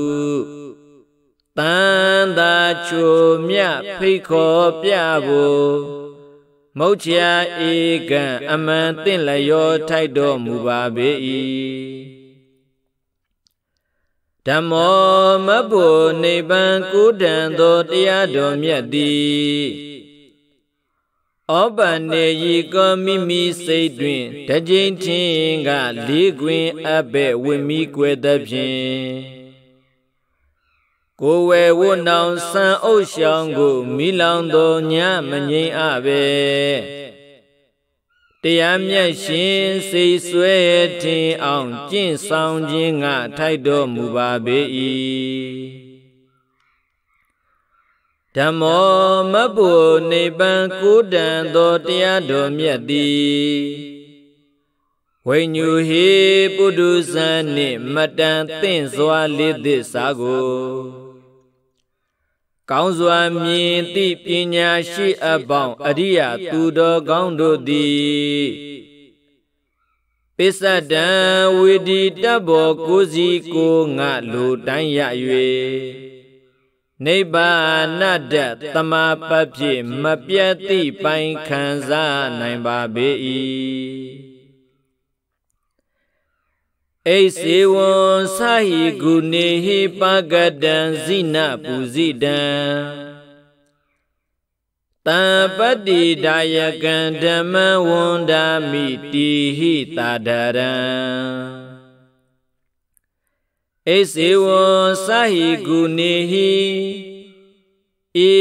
တန်သာချိုမြဖိတ်ခေါ်ပြဖို့ မုတ်ချာဧကံအမှန်တင့်လျောထိုက်တော်မူပါပေ၏ဓမ္မောမဘုနိဗ္ဗာန်ကုဒံသောတရားတော်မြတ်သည်ဩပနေယီကောမိမိစိတ်တွင်တကြိမ်ချင်းကလေးခွင်အပ်ပဲ့ဝိမိကွယ်သဖြင့် ကိုယ်ဝဲဝနောင်ဆံအုပ်ရှောင်းကိုမိလောင်သောညမငိမ့်အပဲတရားမြတ်ရှင်စိတ်ဆွဲထင်အောင်ကျင့်ဆောင်ခြင်းငါထိုက်တော်မူပါပေ၏ဓမ္မောမဘုနိဗ္ဗာန်ကိုတန်သောတရားတော်မြတ်သည်ဝိညူဟေပုဒုဇံနှင့်မတန်သင့်စွာလေးသစ္စာကို ကောင်းစွာမြင်သည့်ပညာရှိအပေါင်းအရိယသူတော်ကောင်းတို့သည်ပိစဒံဝေဒီတဘောကိုစီကိုငါလူတိုင်းရ၍နိဗ္ဗာနတတမပဖြစ်မပြတ်သည့်ပိုင်ခံစားနိုင်ပါပေ၏ အိစေဝံသာဟိဂုနေဟိပကတံဇိနပူဇိတံတံပတ္တိဒါယကံဓမ္မဝန္ဒာမိတိဟိတာဒရံအိစေဝံသာဟိဂုနေဟိဤ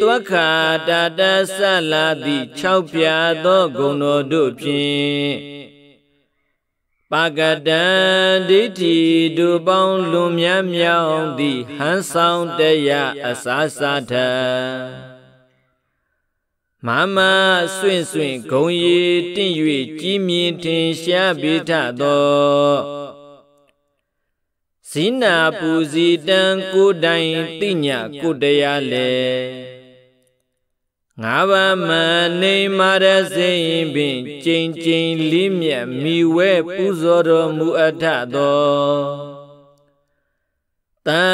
သွက်ခာတတဆလာတိ၆ပြာသောဂုဏ်တော်တို့ဖြင့် ပါကတံဒိဋ္ဌိဒုပေါင်းလွန်မြတ်မြောင်သည်ဟန်ဆောင်တရားအစာစာထမမဆွင့်ဆွင့်ဂုံရီတင့်၍ကြီးမြင့်ထင်ရှားပိထသောဇိနာပူဇီတံကိုတိုင်တိညာကိုတရားလေ ငါးပါးမနေမာရစိန်ပင်ကျိန်ကျိန်လေးမြတ်မိဝဲပူဇော်တော်မူအပ်ထသောတံ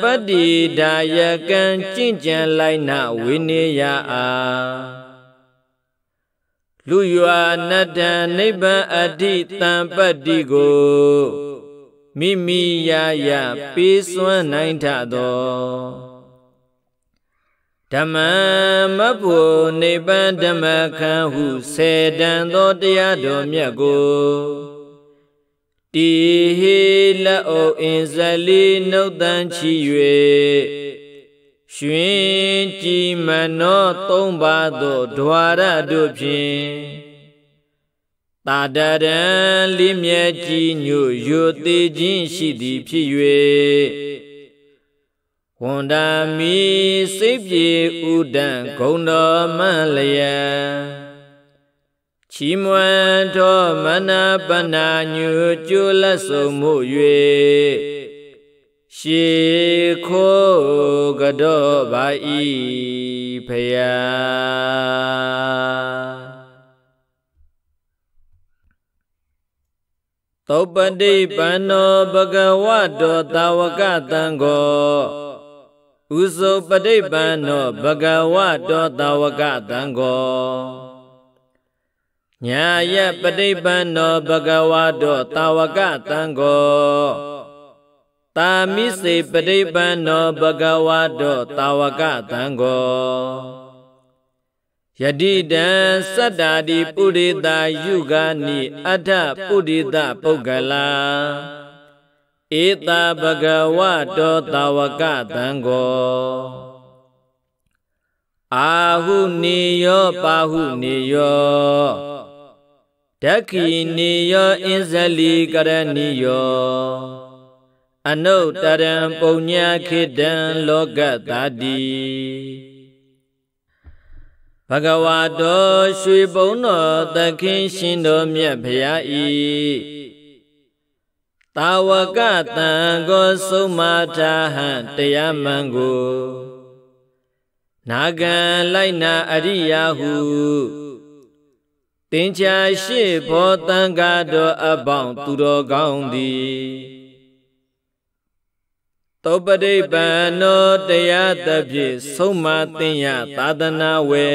ပတ္တိဒါယကံကျင့်ကြံလိုက်နာဝိနည်းယအားလူရွာနတ္တနိဗ္ဗာန်အတ္တိတံပတ္တိကိုမိမိရာရပေးစွမ်းနိုင်ထသော ဓမ္မမဖို့နိဗ္ဗာန်ဓမ္မခံဟုဆေတံသောတရားတော်မြတ်ကိုတိဟိလက်အိုအင်ဇလီနှုတ်တန်ချီ၍ရွှင်ကြည်မနောသုံးပါးသောဓဝရတို့ဖြင့်တာတရံလိမြဲကြည်ညို့ယိုသေးခြင်းရှိသည်ဖြစ်၍ ဝန္ဒာမီစိတ်ပြေဥဒံဂုံတော်မလျံချီမွန်သောမနာပနာညူကျိုးလက်ဆုံးမှု၍ရှေခိုးကတော့ပါဤဖယာသောပတိပန္နောဘဂဝတောတာဝကတံကို ဥဇုပဋိပန္နောဘဂဝတောတာဝကတံကိုညာယပဋိပန္နောဘဂဝတောတာဝကတံကိုတာမိစေပဋိပန္နောဘဂဝတောတာဝကတံကိုယတိတံစတ္တာတိပုရိတာယုဂာနိအထပုရိသပုဂ္ဂလာ ဧတာဘဂဝတောတာဝကတံကိုအာဟုနေယောပါဟုနေယောဒက္ခိနေယောအင်းဇလီကရဏီယောအနုတ္တရံပုညခိတံလောကတာတိဘဂဝါတော်ရွှေဘုံတော်သခင်ရှင်တော်မြတ်ဖရာဤ တာဝကတံကိုဆုံးမထာဟံတရားမှန်ကိုနာဂံလိုက်နာအရိယာဟုတင်ချာရှိဘောတံဃာတော်အပေါင်းသူတော်ကောင်းသည်သောပရိပန္နောတရားသဖြင့်ဆုံးမသင်ရသာသနာဝေ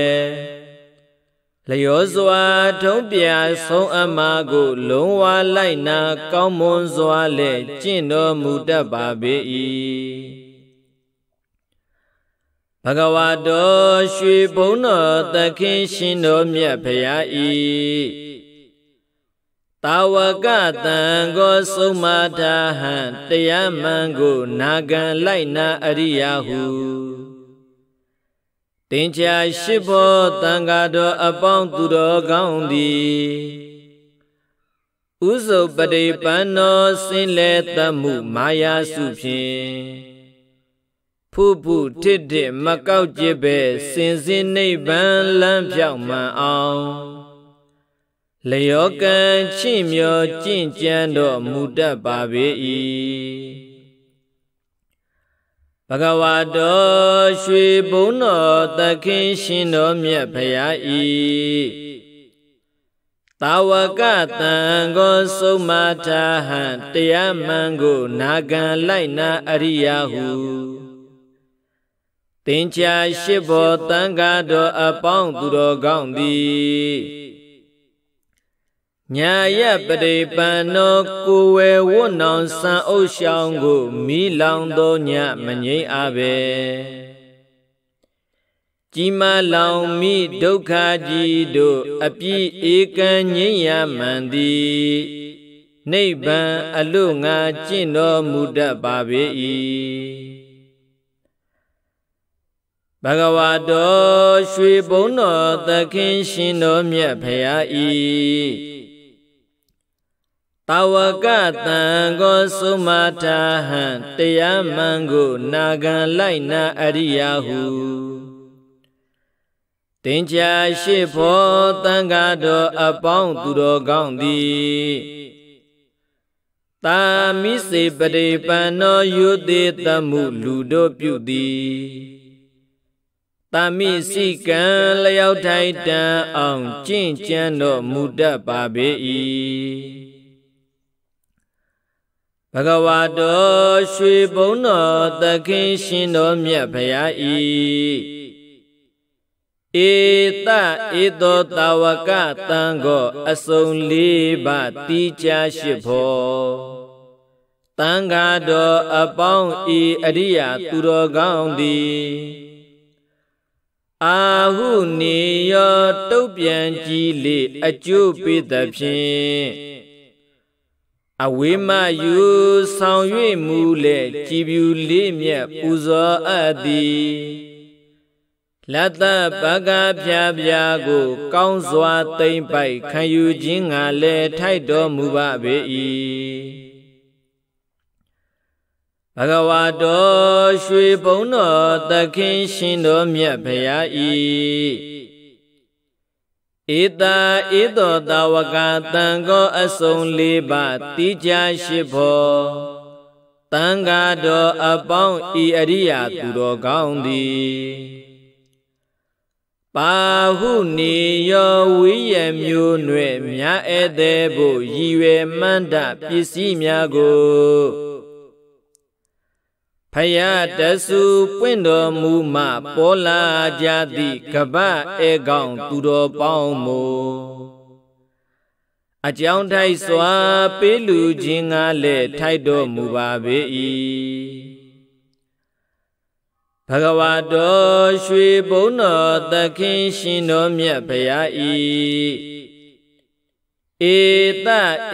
လျောစွာထုံးပြဆုံးအမကို လုံးဝလိုက်နာ ကောင်းမွန်စွာလဲကျင့်တော်မူတတ်ပါပေ၏ဘဂဝါတော်ရွှေဘုံတော်သခင်ရှင်တော်မြတ်ဖရာဤတာဝကတံကိုဆုံးမထာဟံတရားမှန်ကို နာခံလိုက်နာအရိယာဟုတ င်ချာရှိဘောတန်ဃာတော်အပေါင်းသူတော်ကောင်းသည်ဥဇုပတိပန္နောစင်လေတမှုမာယာစုဖြင့်ဖုဖုထစ်ထစ်မကောက်ကြည့်ပဲစင်စင်နိဗ္ဗာန်လမ်းဖြောက်မှန်အောင်လျောကံချင့်မြော်ကြင့်ကြံတော်မူတတ်ပါပေ၏ ဘဂဝါတော်ရွှေဘုံတော်သခင်ရှင်တော်မြတ်ဖရာဤတာဝကတံကိုဆုံးမထာဟံတရားမှန်ကိုနာခံလိုက်နာအရိယာဟုတင်ချာရှိဘောတန်ဃာတော်အပေါင်းသူတော်ကောင်းသည် ညာယပရိပန္နောကိုဝေဝွနောင်စံအုပ်ရှောင်းကိုမိလောင်သောညမငိမ့်အပဲကြီးမလောင်မိဒုက္ခကြီးတို့အပြည့်ဧကံငြိမ့်ရမှန်သည်နိဗ္ဗာန်အလို့ငါကျင့်တော်မူတတ်ပါပေ၏ဘဂဝါတော်ရွှေဘုံတော်သခင်ရှင်တော်မြတ်ဖရာ၏ တာဝကတံကိုသုမထာဟံတရားမှန်ကိုနာခံလိုက်နာအရိယာဟုတင်ချာရှိဖို့တန်ဃာတော်အပေါင်းသူတော်ကောင်းသည်တာမိစေပရိပန္နောယုတိတမှုလူတို့ပြုသည်တာမိစိကံလျောက်ထိုက်တန်အောင်ကျင့်ကြံတော်မူတတ်ပါပေ၏ ဘဂဝါတော်ရွှေဘုံတော်သခင်ရှင်တော်မြတ်ဖရာဤဧတဧသောတာဝကတံကိုအစုံလေးပါတိချရှိဖို့တန်ဃာတော်အပေါင်းဤအရိယာသူတော်ကောင်းသည်အာဟုနေရောတုတ်ပြန်ကြည်လေအကျိုးပေးသဖြင့် အဝေးမှယူဆောင်၍မူလေကြည်ပြူလေးမြတ်ပူဇော်အပ်သည်လတ္တပကဖြာဖြာကို ကောင်းစွာသိမ့်ပိုက်ခံယူခြင်းငါလည်းထိုက်တော်မူပါပေ၏ဘဂဝါတော်ရွှေဘုံတော်သခင်ရှင်တော်မြတ်ဖရာ၏ ဧတာဧတောတာဝကတံကောအစုံလေးပါတိကြရှိဖို့တန်ဃာတော်အပေါင်းဤအရိယာသူတော်ကောင်းသည်ပါဟုနေယောဝိယမျိုးနွယ်မြာဧသေးဖို့ရည်ရွယ်မှန်းတပစ္စည်းများကို ဖယားတဆူပွင့်တော်မူမှပေါ်လာကြသည့်ကပဧကောင်သူတော်ပေါင်းမို့အကြောင်းထိုက်စွာပေးလူခြင်းငါလည်းထိုက်တော်မူပါပေ၏ဘဂဝါတော်ရွှေဘုံတော်သခင်ရှင်တော်မြတ်ဖရာ၏ ဧတ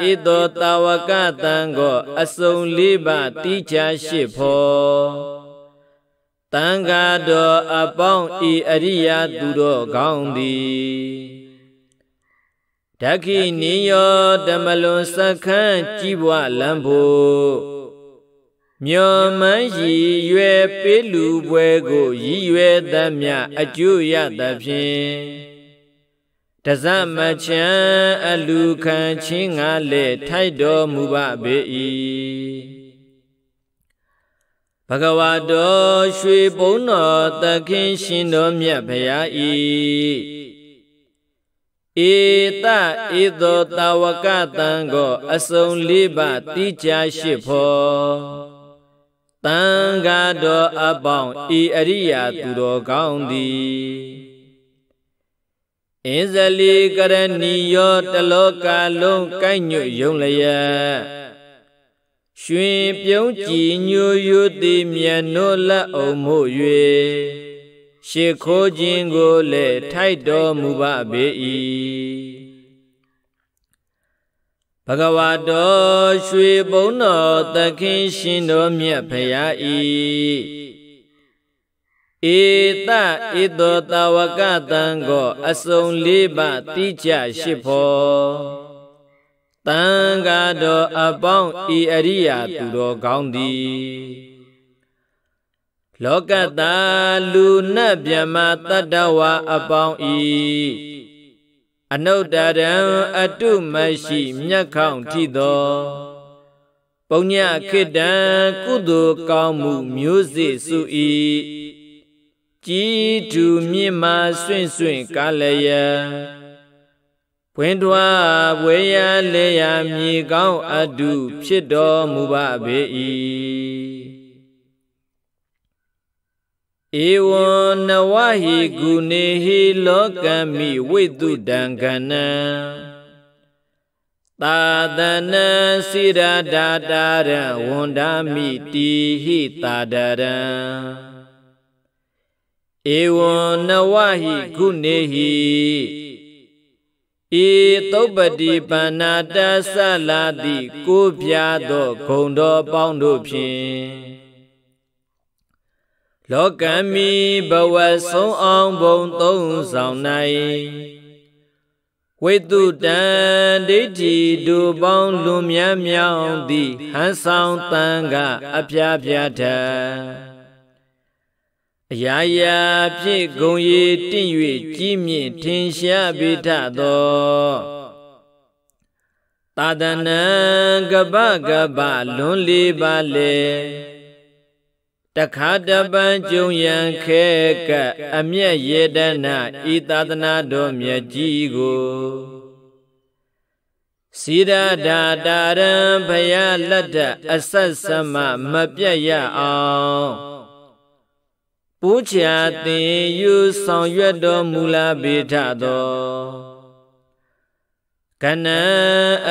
ဧသောတာဝကတံကိုအစုံလေးပါတိချာရှိဖို့တန်ဃာတော်အပေါင်းဤအရိယာသူတော်ကောင်းသည်ဓခိနိယောဓမ္မလွန်စခန်းကြည်ဘွားလံဖို့မြော်မန်းရည်ရွယ်ပေးလူပွဲကိုရည်ရွယ်သမျှအကျိုးရသဖြင့် တဇမချံအလူခံချင်းငါလေထိုက်တော်မူပါပေ၏ဘဂဝါတော်ရွှေဘုံတော်သခင်ရှင်တော်မြတ်ဖရာ၏ဧတဧသောတာဝကတံကိုအစုံလေးပါတိချရှိဖို့တန်ဃာတော်အပေါင်းဤအရိယာသူတော်ကောင်းသည် အင်းဇလီကရဏီယောတလောကလုံးကိုက်ညွတ်ယုံလျက်ရွှင်ပြုံးကြည်ညိုယုတိမြတ်နိုးလက်အောင်မှု၍ရှေခိုးခြင်းကိုလည်းထိုက်တော်မူပါပေ၏ဘဂဝါတော်ရွှေဘုံတော်သခင်ရှင်တော်မြတ်ဖရာ၏ ဧတဧတောတာဝကတံကိုအစုံလေးပါတိကျရှိဖို့တန်ဃာတော်အပေါင်းဤအရိယာသူတော်ကောင်းသည်လောကတာလူနတ်မြမတတ္တဝါအပေါင်းဤအနုတ္တရံအတုမရှိမြတ်ခေါင်ထိသောပုညခိတံကုသိုလ်ကောင်းမှုမျိုးစေ့စု၏ ကြည်တူမြင့်မာဆွင့်ဆွင့်ကားလျက်ဖွင့်ထွားဘွေရလေရမြေကောင်းအတုဖြစ်တော်မူပါပေ၏ဧဝံနဝဟိကုနေဟိလောကမိဝိတုတံကနံသာသနံစိရဒာတာရဝန္ဒာမိတိဟိတာဒရံ ဧဝံနဝဟိခုနေဟိဧသုပ္ပတိပန္နာတသလာတိကိုပြသောဂုံတော်ပေါင်းတို့ဖြင့်လောကမိဘဝဆုံးအောင်ဘုံသုံးဆောင်၌ဝိတုတံဒိဋ္ဌိဒုပေါင်းလွန်မြတ်မြောင်သည်ဟန်ဆောင်တန်ကအပြားပြားထ အရာရာဖြင့်ဂုံရည်တင့်၍ကြီးမြင့်ထင်ရှားပေထသောသာဒနံကပကပလွန်လေးပါလေတခါတပံကျုံရန်ခဲကအမျက်ရေတနာဤသာသနာတော်မြတ်ကြီးကိုစီရဒာတာရံဘယလက်တအဆက်သမမပြတ်ရအောင် ပူးချာတင်ယူဆောင်ရွက်တော်မူလာပေထသောကဏံ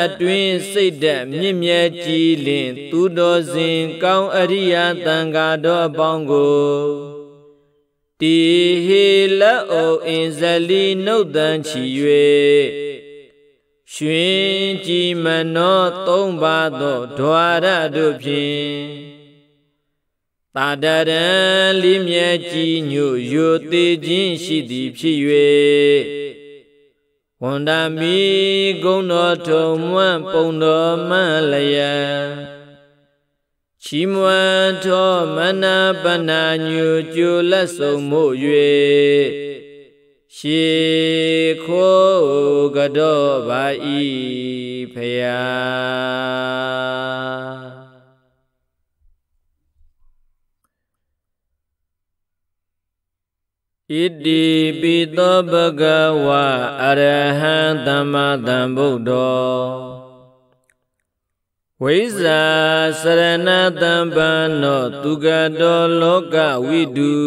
အတွင်းစိတ်သက်မြင့်မြတ်ကြည်လင် သူတော်စဉ်ကောင်းအရိယာတန်ဃာတော်အပေါင်းကိုတီဟေလက်အိုအင်ဇလီနှုတ်တန်ချီ၍ရွှင်ကြည်မနောသုံးပါသောဓွာရတို့ဖြင့် တာတရံလေးမြတ်ကြည်ညို့ယိုသေးခြင်းရှိသည်ဖြစ်၍ဝန္တာမီဂုံတော်ထုံမွန့်ပုံတော်မလျံချီမွန်ထောမနာပနာညူကျိုလက်ဆုံမို့၍ရှေခိုးကတော့ပါဤဖ ဣတိပိသောဘဂဝါအရဟံသမ္မာသမ္ဗုဒ္ဓောဝိဇာစရဏတံပန္နောသူကတောလောကဝိတု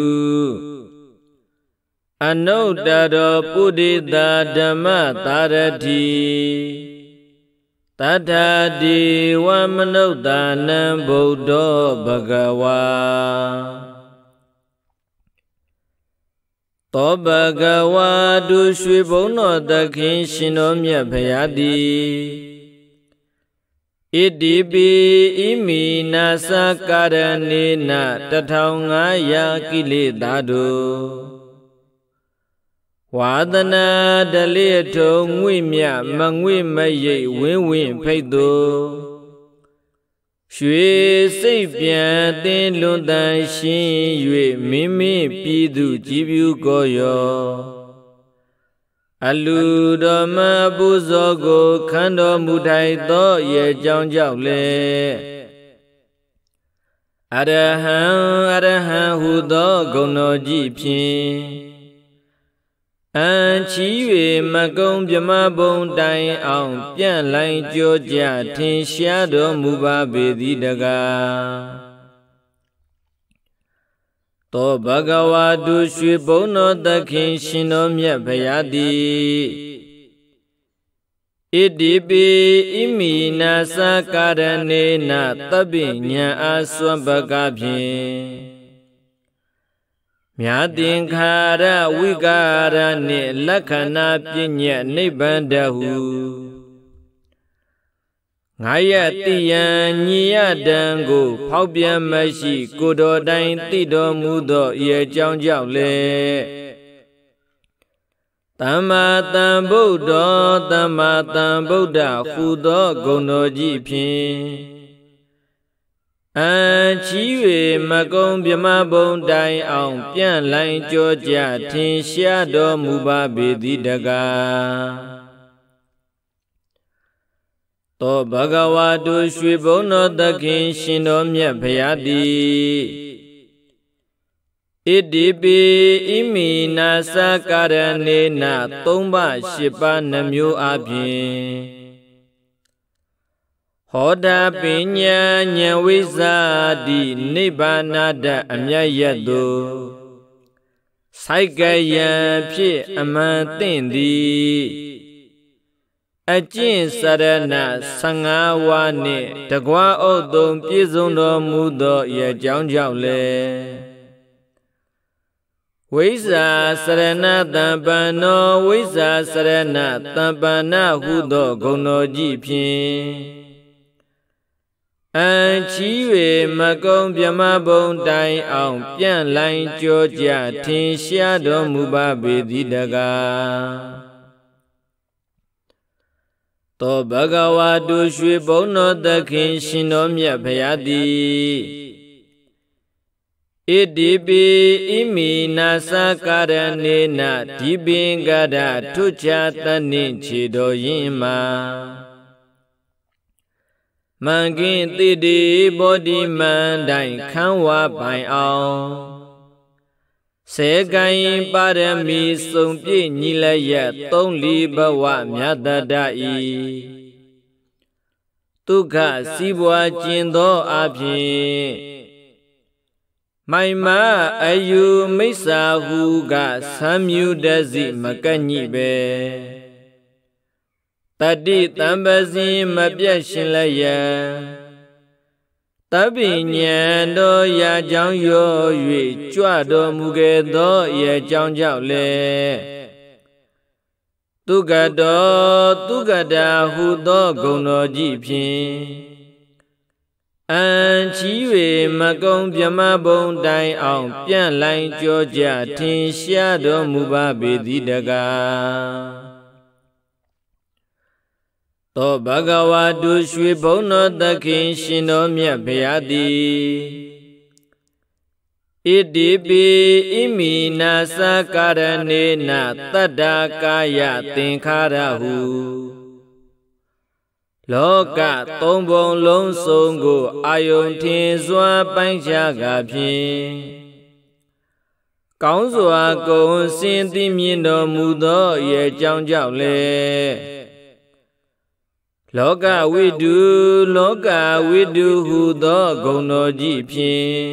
အနုတ္တရောပုရိသဓမ္မတာရတိတထာတိဝမနုဿာနံဗုဒ္ဓောဘဂဝါ သောဘဂဝါဒုရွှေဘုံတော်သခင်ရှင်တော်မြတ်ဖရာသည်ဣတိပိဣမိနာစကာရဏေန1500ကိလေသာတို့ဝါဒနာဒလိထုံငွေမြမငွေမရိပ်ဝင်းဝင်းဖိတ်သူ ရွှေစိတ်ပြန်သင်လွန်တန်ရှင်း၍မိမိပြည်သူကြည်ပြူကိုရောအလူတော်မပူဇော်ကိုခန္တော်မူထိုင်သောရဲ့ကြောင့်ကြောက်လေအရဟံအရဟံဟူသောဂုဏ်တော်ကြီးဖြင့် အန်ချီ၍မကုံပြမဘုံတိုင်အောင် ပြန့်လိုင်းကြောကြထင်ရှားတော်မူပါပေသည်တကားသောဘဂဝါတုရွှေဘုံတော်သခင်ရှင်တော်မြတ်ဖရာသည်ဣတိပိဣမိနာစကာရဏေနသဗ္ဗညံအာသွံပကဖြင့် မြာတင်္ခါရဝိကာရနှင့်လက္ခဏာပညာနိဗ္ဗာန်တဟုငါရတိယံညီယတံကို ဖောက်ပြန်မရှိ ကိုတော်တိုင်တိတော်မူသောဤအကြောင်းကြောင့်လေသမ္မာသမ္ဗုဒ္ဓောသမ္မာသမ္ဗုဒ္ဓဟူသောဂုဏ်တော်ကြီးဖြင့် အံချီ၍မကုံမြမဘုံတိုင်အောင်ပြန့်လိုင်းကြောကြထင်ရှားတော်မူပါပေသည်တကားသောဘဂဝါတို့ရွှေဘုံတော်သခင်ရှင်တော်မြတ်ဖရာသည်ဣတိပိဣမိနာစကာရဏေနသုံးပါးရှိပါနှမျိုးအပြင် ဟောတာပညာဉာဏ်ဝိဇာတိနိဗ္ဗာနတအမြတ်ရတုစိုက်ကယံဖြစ်အမှန်သင့်သည်အကျင့်စရဏ15ဝါနှင့်တကွာဥတုံပြည့်စုံတော်မူသောအကြောင်းကြောင့်လေဝိဇာစရဏတံပန္နောဝိဇာစရဏတံပန္နဟုသောဂုဏ်တော်ကြီးဖြင့် အန်ချီ၍မကုံပြမဘုံတိုင်အောင်ပြန့်လိုင်းကြောကြထင်ရှားတော်မူပါပေသည်တကားသောဘဂဝါတုရွှေဘုံတော်သခင်ရှင်တော်မြတ်ဖရာသည်ဣတိပိဣမိနာစကာရဏေနဒီပင်ကရထုချတနှင့်ခြေတော်ရင်မှာ မန်ကင်းတိတိဘောဓိမန္တိုင်ခန်းဝပိုင်အောင်စေကိုင်ပါရမီစုံပြည့်ညီလျက်သုံးလီဘဝမြတ်တတဤဒုက္ခစီးပွားကျင်သောအဖြစ်မိုင်မအယူမိစ္ဆာဟုကသံမြူတစီမကညိပဲ တတိတံပစီမပြတ်ရှင်လျက်တပိညံတော်ရာကြောင်းရော၍ကြွတော်မူခဲ့သောရဲ့ကြောင်းကြောင့်လေသူကတော်သူကတာဟုသောဂုဏ်တော်ကြီးဖြင့်အန်ချီ၍မကုံမြမဘုံတိုင်အောင် ပြန့်လိုင်းကြောကြထင်ရှားတော်မူပါပေသည်တကား သောဘဂဝါတုရွှေဘုံတော်သခင်ရှင်တော်မြတ်ဗျာတိဣတိပိဣမိနာသကာရဏေနတတ္တာကာယသင်္ခါရဟုလောကသုံးပုံလုံးစုံကိုအာယုန်ထင်စွာပိုင်းခြားကဖြင့်ကောင်းစွာကုံစင်သိမြင်တော်မူသောရဲ့ကြောင့်ကြောင့်လေ လောကဝိတုလောကဝိတုဟုသောဂုဏ်တော်ကြီးဖြင့်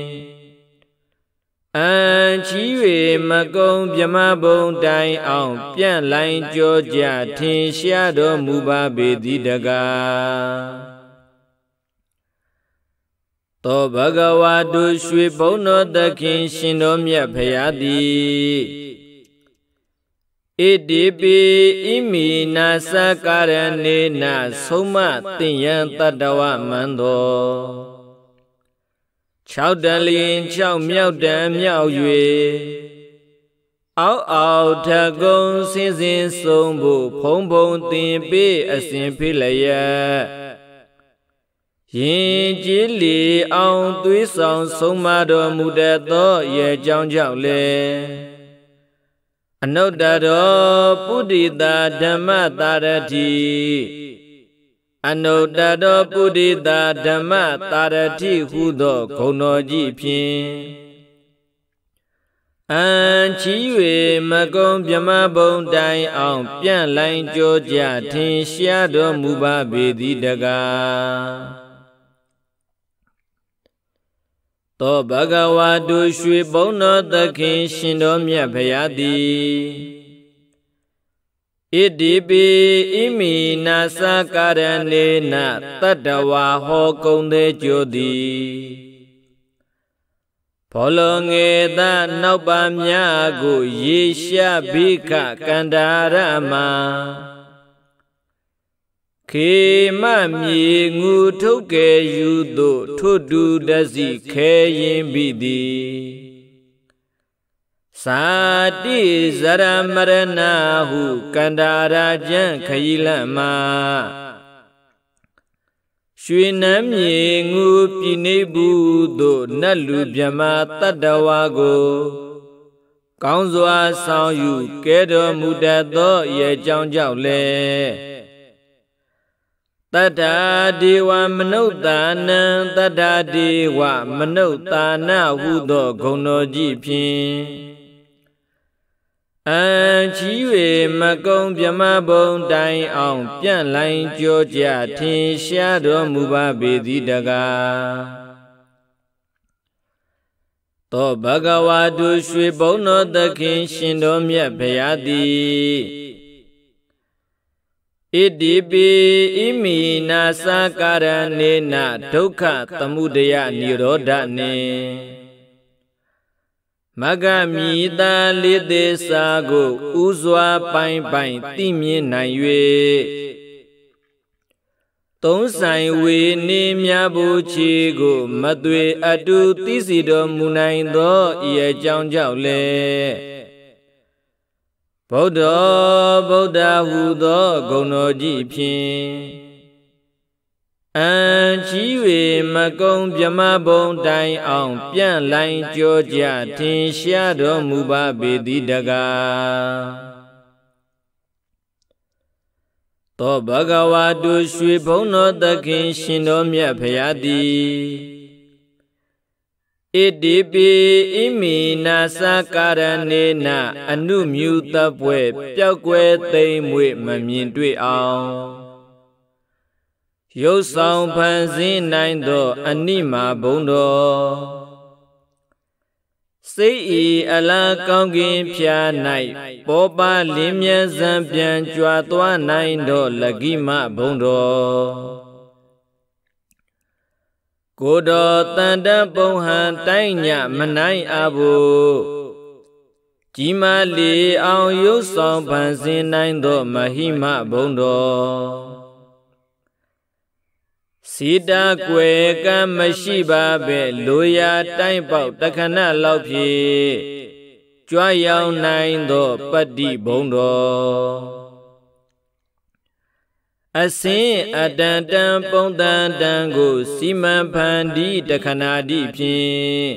အန်ချီ၍မကုံမြမဘုံတိုင်အောင် ပြန့်လိုင်းကြောကြထင်ရှားတော်မူပါပေသည်တကားသောဘဂဝါတို့ရွှေဘုံတော်သခင်ရှင်တော်မြတ်ဖရာသည် ဣတိပိဣမိနာစကာရဏေနသုံးမတင်ယံတတဝမန္တော6တန်လျင်6မြောက်တန်မြောက်၍အောက်အောက်ထကုံစင်းစင်းဆုံးဖို့ဖုံဖုံတင်ပေအစဉ်ဖိလျက်ရင်ကြည်လီအောင်သွေးဆောင်ဆုံးမတော်မူတတ်သောရဲ့ကြောင့်ကြောင့်လေ အနုတ္တရောပုဒိတာဓမ္မတာရတိအနုတ္တရောပုဒိတာဓမ္မတာရတိဟုသောဂုဏ်တော်ကြီးဖြင့်အန်ချီ၍မကုံမြမဘုံတိုင်အောင် ပြန့်လိုင်းကြောကြထင်ရှားတော်မူပါပေသည်တကား သောဘဂဝါတုရွှေဘုံတော်သခင်ရှင်တော်မြတ်ဖရာသည်ဣတိပိဣမိနာစကာရဏေနတတ္တဝါဟောကုံသေးကြိုသည်ဘောလငေသနောက်ပါများကို ရေရှာဘိခကန္တာရမ ခေမမြေငူထုတ်ကယ်ယူသို့ထွတ်တူတစီခဲရင်ပြီသည်သာတိဇရမရဏဟုကန္တာရာကျံခရီလမရွှေနမ်းမြေငူပြည်နေဘူးသို့နတ်လူမြမတတ္တဝါကိုကောင်းစွာဆောင်ယူကဲတော်မူတတ်သောရဲ့ကြောင့်ကြောင့်လေ တတ္ထာဒေဝမနုဿာနံတတ္ထာဒေဝမနုဿာနဟုသောဂုဏ်တော်ကြီးဖြင့်အံချီ၍မကုံမြမဘုံတိုင်အောင် ပြန့်လိုင်းကြောကြထင်ရှားတော်မူပါပေသည်တကားသောဘဂဝါတုရွှေဘုံတော်သခင်ရှင်တော်မြတ်ဗျာသည် ဣတိပိဣမိနာသကာရဏေနဒုက္ခသမုဒယនិရောဓနေမဂမိတာလိသေစာကိုဥစွာပိုင်ပိုင်သိမြင်နိုင်၍သုံးဆိုင်ဝေနေမြဘူးချီကိုမသွေအတုသိစီတော်မူနိုင်သောဤအကြောင်းကြောင့်လေ ဗုဒ္ဓဗုဒ္ဓဟူသောဂုဏ်တော်ကြီးဖြင့်အံချီ၍မကုံမြမဘုံတိုင်အောင် ပြန့်လိုင်းကြောကြထင်ရှားတော်မူပါပေသည်တကားသောဘဂဝါတုရွှေဘုံတော်သခင်ရှင်တော်မြတ်ဖရာသည် ဣတိပိဣမိနာသကာရဏေနအနုမြူတပွဲပျောက်ကွယ်သိမ့်မွေမမြင်တွေ့အောင်ရုပ်ဆောင်ဖန်ဆင်းနိုင်သော အနိမာဘုံတော်စိတ်ဤအလားကောင်းကင်ဖြာ၌ပောပါလင်းမြဇံပြန်ကြွာသွားနိုင်တော့လကိမဘုံတော် ကိုတော်တန်တပုံဟန်တိုင်းညမနိုင်အဘူးကြီးမားလီအောင်ရုပ်ဆောင်ဖန်ဆင်းနိုင်သော မဟိမဘုံတော်စီတာကွယ်ကံမရှိပါပဲလိုရာတိုင်းပေါက်တခဏလောက်ဖြင့်ကြွားရောက်နိုင်သောပတ္တိဘုံတော် အစင်းအတန်တန်ပုံတန်တန်ကိုစီမံဖန်တီးတခဏတိဖြင့်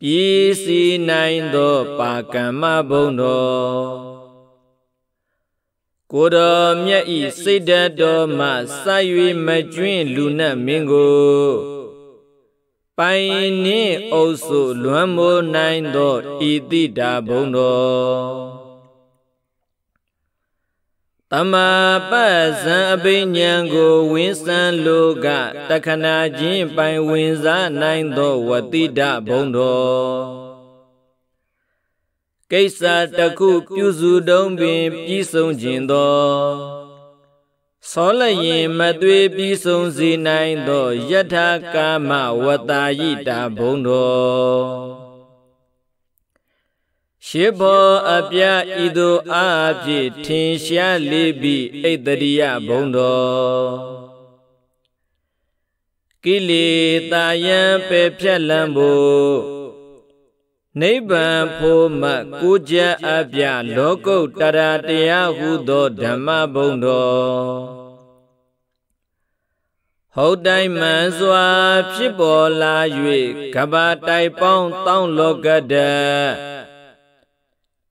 ပြည်စီနိုင်သောပါကမ္မဘုံတော်ကိုတော်မြတ်ဤစိတ်ဓာတ်တော်မှစ၍မကျွင်းလူနတ်မင်းကိုပိုင်နှင့်အုပ်စုလွမ်းမိုးနိုင်သောဤတိတာဘုံတော် တမပတ်ဇံအဘိညာဉ်ကိုဝင်းစံလိုကတခဏချင်းပိုင်ဝင်စားနိုင်သောဝတိတဘုံတော်ကိစ္စတခုပြုစုတုံးပင်ပြီးဆုံးခြင်းသောသောလျင်မသွေပြီးဆုံးစေနိုင်သောယထာကာမဝတ္တာယိတာဘုံတော် ရှေဘောအပြဤသို့အာဖြင့်ထင်ရှားလေပြီးဣတရိယဘုံတော်ကိလေသာယံပေဖြက်လံဖို့နိဗ္ဗာန်ဖို့မကိုကြအပြလောကုတ္တရာတရားဟုသောဓမ္မဘုံတော်ဟုတ်တိုင်းမှန်စွာ ဖြစ်ပေါ်လာ၍ကဘာတိုင်ပေါင်းတောင်းလောကတ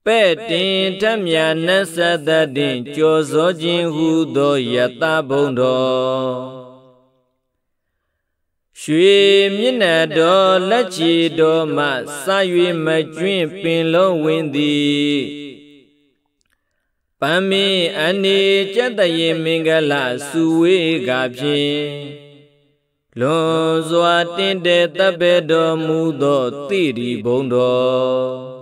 ပဲ့တင်ထမြနတ်သတ္တတင်ကြောစောခြင်းဟုသောယတဘုံတော်ရွှေမျက်နှာတော်လက်ချီတော်မှစ၍မကျွင့်ပင်လုံးဝင်သည်ပမ္မေအနေကြက်တရေမင်္ဂလာစုဝေးကဖြင့်လွန်စွာတင်းတဲ့တပ်ပဲတော်မူသောတိရိဘုံတော်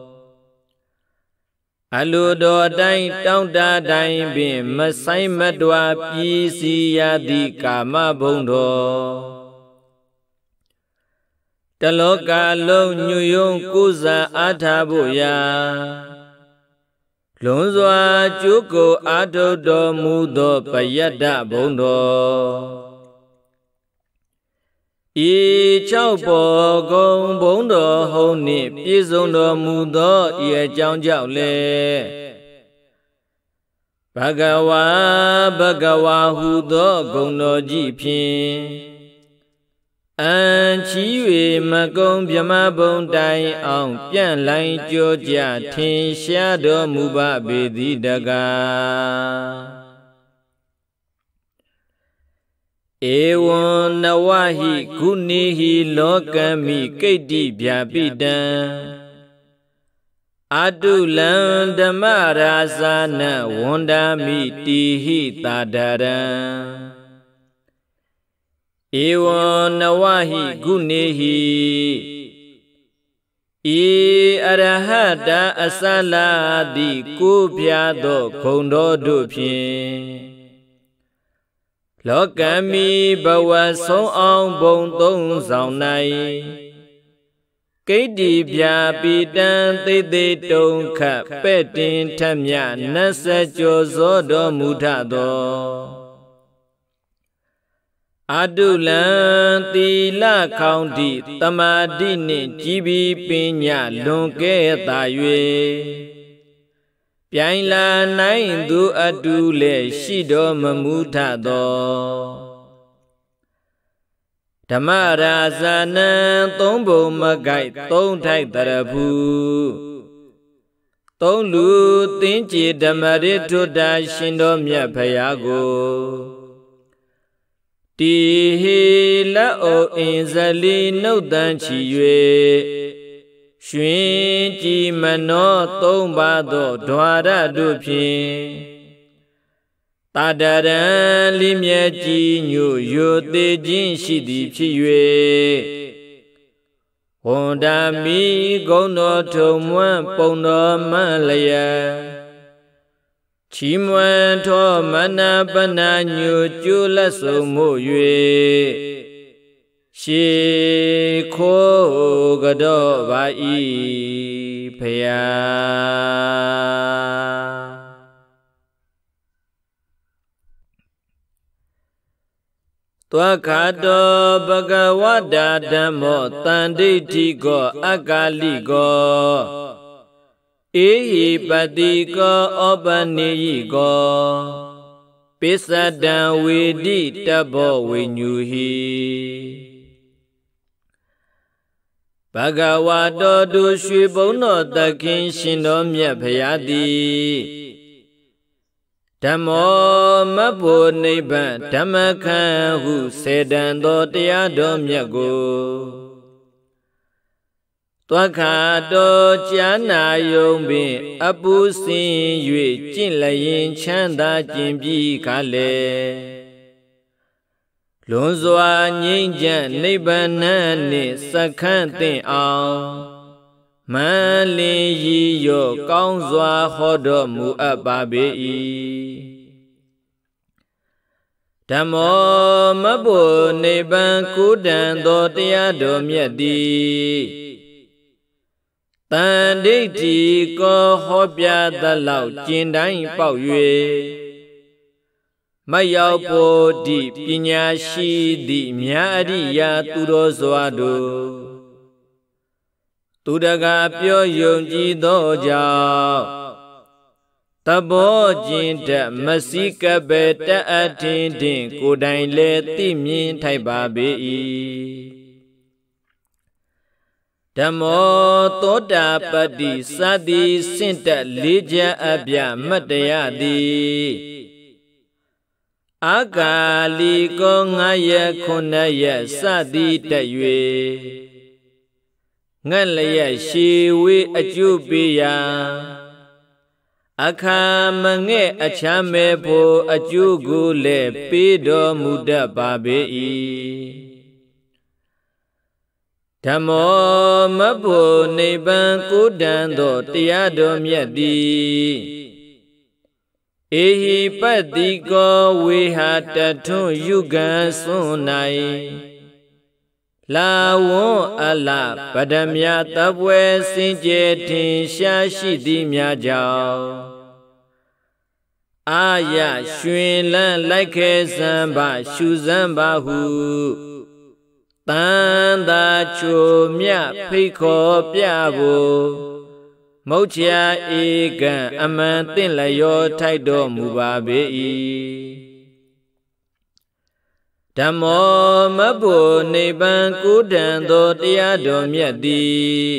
အလိုတော်တိုင်းတောင်းတတိုင်းပင်မဆိုင်မတွာပြည်စီရသည့်ကာမဘုံတော်တလောကလုံးညွယုံကိုးစားအားထားဖို့ရာလွန်စွာကျုပ်ကိုအားထုတ်တော်မူသောပယတ္တဘုံတော် ဤ၆ပေါ်ကုံဘုံတော်ဟုံးနှင့်ပြည့်စုံတော်မူသောဤအကြောင်းကြောင့်လေဘဂဝါဘဂဝါဟုသောဂုဏ်တော်ကြီးဖြင့်အန်ချီ၍မကုံမြမဘုံတိုင်အောင် ပြန့်လိုင်းကြောကြထင်ရှားတော်မူပါပေသည်တကား ဧဝံနဝဟိကုနေဟိလောကမိကိတ္တိဗျာပိတံအတုလံဓမ္မရာဇာနဝန္ဒာမိတိဟိတာဒရံဧဝံနဝဟိဂုနေဟိဤအရဟတအစလာတိကိုပြသောဂုံတော်တို့ဖြင့် လောကမိဘဝဆုံးအောင်ဘုံသုံးဆောင်၌ကိတ္တိပြပိတံသိသိတုံခပဲ့တင်ထမြနတ်စကြောဇောတော်မူထသောအတုလံသီလခေါင်တိတမာတိနှင့်ကြည်ပြီးပညာလွန်ကဲ့သာ၍ ပြိုင်လာနိုင်သူအတူလည်းရှိတော်မမူထသောဓမ္မရာဇာနံသုံးဘုံမကိုက်သုံးထိုက်တရဖူသုံးလူသင်္ကြည်ဓမ္မရိထုတ္တရှင်တော်မြတ်ဖရာကိုတီဟေလက်အိုအင်းဇလီနှုတ်တန်ချီ၍ ရွှင်ကြည်မနောသုံးပါသောဓွာရတို့ဖြင့်တာတရံလိမြဲကြည်ညို့ယိုသေးခြင်းရှိသည်ဖြစ်၍ဝန္ဒမီဂုံတော်ထုံမွန်းပုံတော်မလျက်ချီမွန်းထောမနာပနာညိုကျိုးလက်စုံမှု၍ ရှေခိုးကတော့ပါဤဖယားသောခါတောဘဂဝတာဓမ္မောတန်ဒိဋ္ဌိကောအကာလိကောအေဟိပတိကောဩပနိယိကောပိစဒံဝေတိတဘောဝိညူဟိ ဘဂဝါတော်သူရွှေဘုံတော်သခင်ရှင်တော်မြတ်ဖရာသည်ဓမ္မောမတ်ဖို့နိဗ္ဗာန်ဓမ္မခံဟုစေတံသောတရားတော်မြတ်ကိုတွက်ခါတော်ကြာနာယုံပင် အပူစင်၍ကျင့်လျင်ချမ်းသာကျင်ပြီးခါလေ လွန်စွာငြိမ့်ချမ်းနိဗ္ဗာန်နှင့်စခန့်သင့်အောင်မန်လင်းရီရောကောင်းစွာဟောတော်မူအပ်ပါပေ၏ဓမ္မောမဘုနိဗ္ဗာန်ကုတံသောတရားတော်မြတ်သည်တန်ဒိဋ္ဌိကောဟောပြသလောက်ကျင်တိုင်းပေါက်၍ မရောက်ဖို့ဒီပညာရှိသည့်မြာအရိယာသူတော်စွာတို့သူတကာပြောယုံကြည်သောကြောင့်တဘောကျင်တမစီကပဲတအထင်တင်ကိုတိုင်လေသိမြင်ထိုက်ပါပေ၏ဓမ္မောသောတာပတ္တိစသည်စင့်တက်လေးချအပြမတ်တရားသည် အာကာလီကောငါရခုနှစ်ရစသည်တက်၍ငတ်လျက်ရှေဝေးအကျုပ်ပေးရာအခါမငဲ့အချမ်းမဲ့ဖို့အကျိုးကိုလည်းပေးတော်မူတတ်ပါပေ၏ဓမ္မောမဖို့နိဗ္ဗာန်ကိုတန်သောတရားတော်မြတ်သည်အေ ဟိပတ္တိကောဝေဟာတထွန်းယုဂံစွန်၌လာဝွန်အလပဒမြတပွဲစင်ကြယ်ထင်ရှားရှိသည်များကြောင့်အာရရွှင်လန်းလိုက်ခဲစံပါရှုစံပါဟုတန်သာချိုမြဖိတ်ခေါ်ပြဖို့ မုတ်ချာဧကံအမှန်တင့်လျောထိုက်တော်မူပါပေ၏ဓမ္မောမဘုနိဗ္ဗာန်ကုဒံသောတရားတော်မြတ်သည်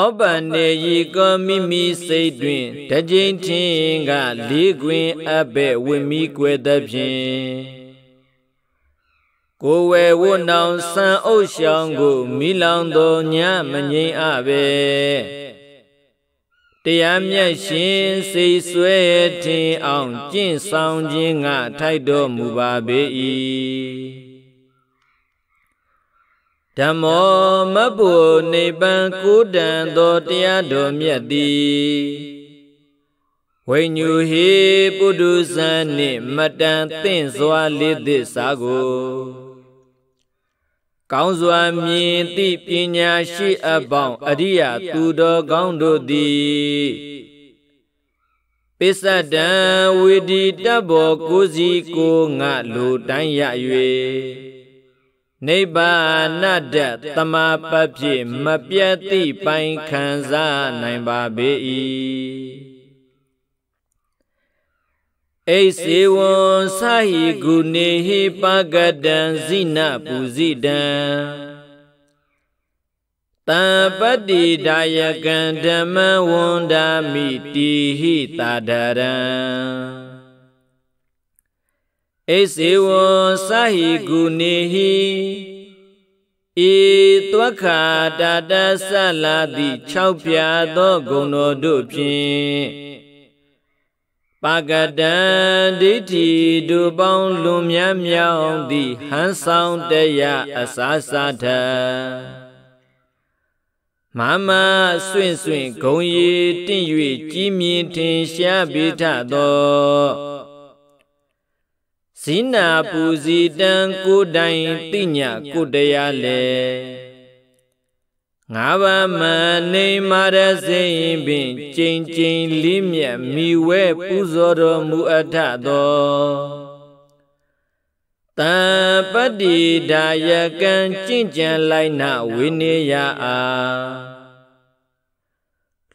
ဩပနေယီကောမိမိစိတ်တွင်တကြိမ်ထင်းကလေးခွင်အဘဲ့ဝင်းမိကွယ်သဖြင့် ကိုဝဲဝွနောင်ဆန်အုပ်ရှောင်းကိုမိလောင်သောညမငိမ့်အပဲတရားမြတ်ရှင်စိတ်ဆွဲထင်အောင်ကျင့်ဆောင်ခြင်းကထိုက်တော်မူပါပေ၏ဓမ္မောမဘုနိဗ္ဗာန်ကိုတံသောတရားတော်မြတ်သည်ဝိညူဟေပုဒုဇံနှင့်မတန်သင့်စွာလေးသစ္စာကို ကောင်းစွာမြင်သည့်ပညာရှိအပေါင်းအရိယသူတော်ကောင်းတို့သည်ပိစဒံဝိဒီတဘောကိုစီကိုငါလူတိုင်းရ၍နိဗ္ဗာနတ္တတမပဖြစ်မပြတ်သည့်ပိုင်ခံစားနိုင်ပါပေ၏ အိစေဝံသာဟိကုနေဟိပကတံဇိနပူဇိတံတံပတ္တိဒါယကံဓမ္မဝန္ဒာမိတိဟိတာဒရံဣစေဝံသဟိကုနေဟိဤသွက်ခာတတဆလာတိ၆ပြာသောဂုဏ်တော်တို့ဖြင့် ပါကတံဒိဋ္ဌိဒုပေါင်းလွန်မြတ်မြောင်သည့်ဟန်ဆောင်တရားအစာစာထမမဆွင့်ဆွင့်ဂုံရီတင့်၍ကြီးမြင့်ထင်ရှားပိထသောဇိနာပူဇီတံကိုတိုင်တိညာကိုတရားလေ ငါးပါးမနေမာရစိင်ပင်ကျိန်ကျိန်လေးမြတ်မိဝဲပူဇော်တော်မူအပ်ထသောတံပတ္တိဒါယကံကျင့်ကြံလိုက်နာဝိနေယအား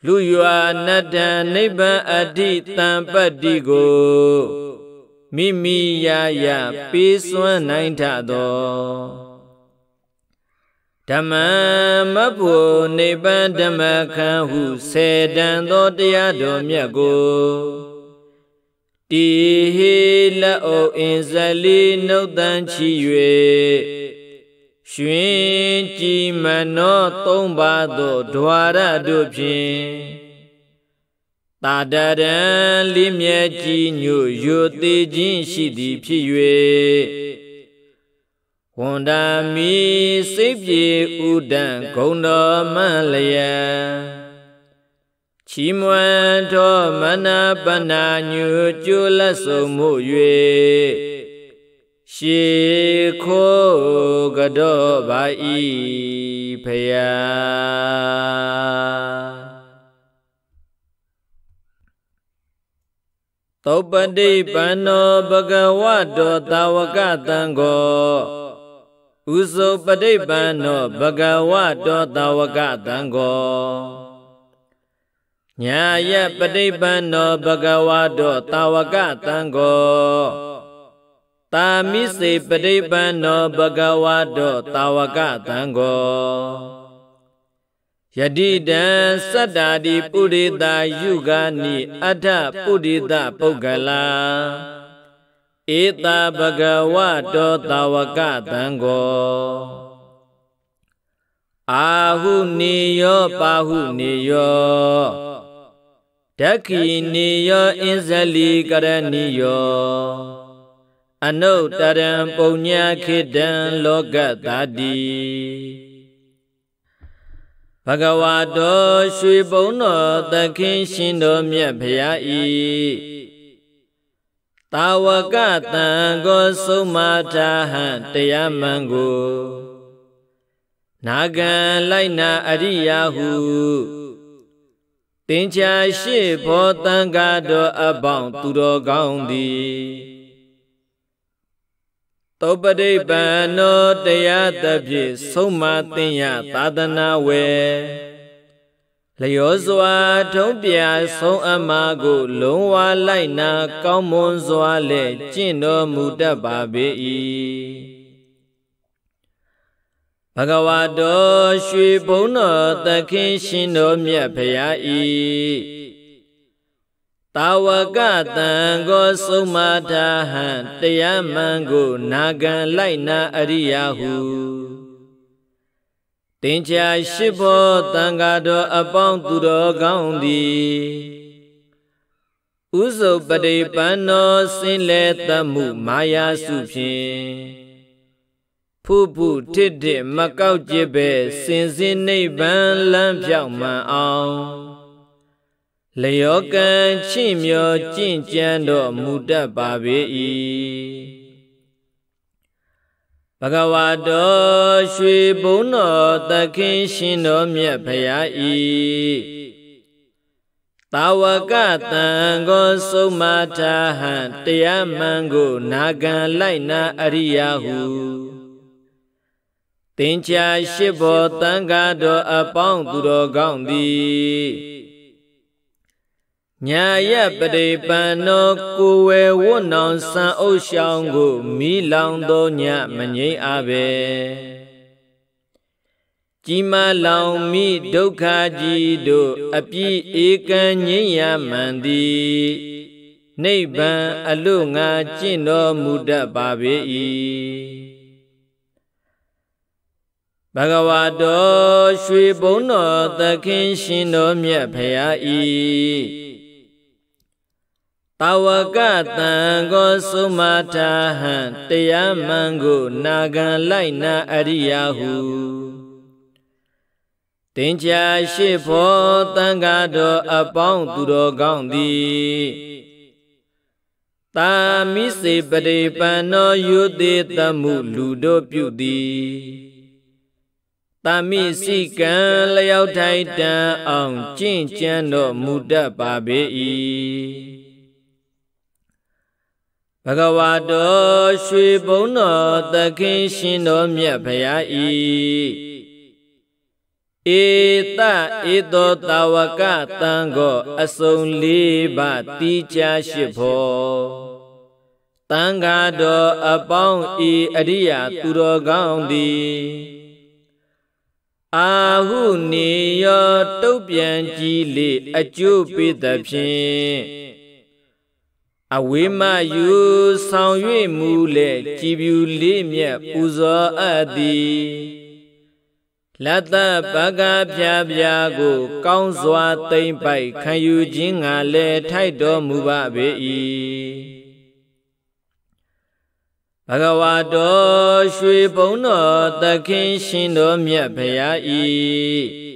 လူရွာနတ္တနိဗ္ဗာန်အဋ္ဌတံပတ္တိကိုမိမိရာရာပေးစွမ်းနိုင်ထသော ဓမ္မမဖို့နိဗ္ဗာန်ဓမ္မခံဟုဆေတံသောတရားတော်မြတ်ကိုတိဟိလက်အိုအင်ဇလီနှုတ်တန်ချီ၍ရွှင်ကြည်မနောသုံးပါသောဓဝရတို့ဖြင့်တာတရံလေးမြဲကြီးညို့ယိုသေးခြင်းရှိသည်ဖြစ်၍ ဝန္ဒာမီစိတ်ပြေဥဒံဂုံတော်မလျံချီးမွမ်းသောမနာပနာညိုကျိုးလက်ဆုံးမှု၍ရှေခိုးကတော့ပါဤဖယားသောပတိပန္နောဘဂဝတောတာဝကတံကို ဥဇုပတိပန္နောဘဂဝတောတာဝကတံကိုညာယပတိပန္နောဘဂဝတောတာဝကတံကိုတာမိစေပတိပန္နောဘဂဝတောတာဝကတံကိုယတိတံစတ္တာတိပုရိတာယုဂာနိအထပုရိသပုဂ္ဂလာ ဧတာဘဂဝတောတာဝကတံကိုအာဟုနေယောပါဟုနေယောဓက္ခိနေယောအင်းဇလီကရဏီယောအနုတ္တရံပုံညာခိတံလောကတာတိဘဂဝါတော်ရွှေဘုံတော်သခင်ရှင်တော်မြတ်ဖရာဤ တာဝကတံကိုဆုံးမထာဟံတရားမှန်ကိုနာဂံလိုက်နာအရိယာဟုတင်ချာရှိဘောတံဃာတော်အပေါင်းသူတော်ကောင်းသည်သောပတိပန်နောတရားတဖြင့်ဆုံးမသင်ရသာသနာဝေ လျောစွာထုံးပြဆုံးအမကို လုံးဝလိုက်နာ ကောင်းမွန်စွာလဲကျင့်တော်မူတတ်ပါပေ၏ဘဂဝါတော်ရွှေဘုံတော်သခင်ရှင်တော်မြတ်ဖရာ၏တာဝကတံကိုဆုံးမထာဟံတရားမှန်ကို နာခံလိုက်နာအရိယာဟု တင်ချာရှိဖို့တန်ဃာတော်အပေါင်းသူတော်ကောင်းသည်ဥစုပတိပန်နောစင်လေတမှုမာယာစုဖြင့်ဖုဖုထစ်ထစ်မကောက်ကြပဲစင်စင်နိဗ္ဗာန်လမ်းပြောင်းမှန်အောင်လျောကံချင့်မြော်ကြင့်ကြံတော်မူတတ်ပါပေ၏ ဘဂဝါတော်ရွှေဘုံတော်သခင်ရှင်တော်မြတ်ဖရာ၏တာဝကတံကိုဆုံးမထာဟံတရားမှန်ကိုနာခံလိုက်နာအရိယာဟုတင်ချာရှိဘောတန်ဃာတော်အပေါင်းသူတော်ကောင်းသည် ညာယပရိပန်နောကိုဝဲဝွနောင်စံအုပ်ရှောင်းကိုမိလောင်သောညမငိမ့်အပဲကြီးမားလောင်မိဒုက္ခကြီးတို့အပြည့်ဧကံငြိမ်းရမှန်သည်နိဗ္ဗာန်အလို့ငါကျင့်တော်မူတတ်ပါပေ၏ဘဂဝါတော်ရွှေဘုံတော်သခင်ရှင်တော်မြတ်ဖရာဤ တာဝကတံကိုသုမထာဟံတရားမှန်ကိုနာခံလိုက်နာအရိယာဟုတင်ချာရှိဖို့တန်ဃာတော်အပေါင်းသူတော်ကောင်းသည်တာမိစေပရိပန္နောယုတိတမှုလူတို့ပြုသည်တာမိစိကံလျောက်ထိုက်တန်အောင်ကျင့်ကြံတော်မူတတ်ပါပေ၏ ဘဂဝါတော်ရွှေဘုံတော်သခင်ရှင်တော်မြတ်ဖရာဤဧတဧသောတာဝကတံကိုအစုံလေးပါတိချာရှိဖို့တန်ဃာတော်အပေါင်းဤအရိယာသူတော်ကောင်းသည်အာဟုနေရောတုတ်ပြန်ကြည်လေအကျိုးပေးသဖြင့် အဝေမယူဆောင်၍မူလေကြည်ပြူလေးမြတ်ပူဇော်အပ်သည်လတ္တပကဖြာဖြာကို ကောင်းစွာသိမ့်ပိုက်ခံယူခြင်းငါလည်းထိုက်တော်မူပါပေ၏ဘဂဝါတော်ရွှေဘုံတော်သခင်ရှင်တော်မြတ်ဖရာဤ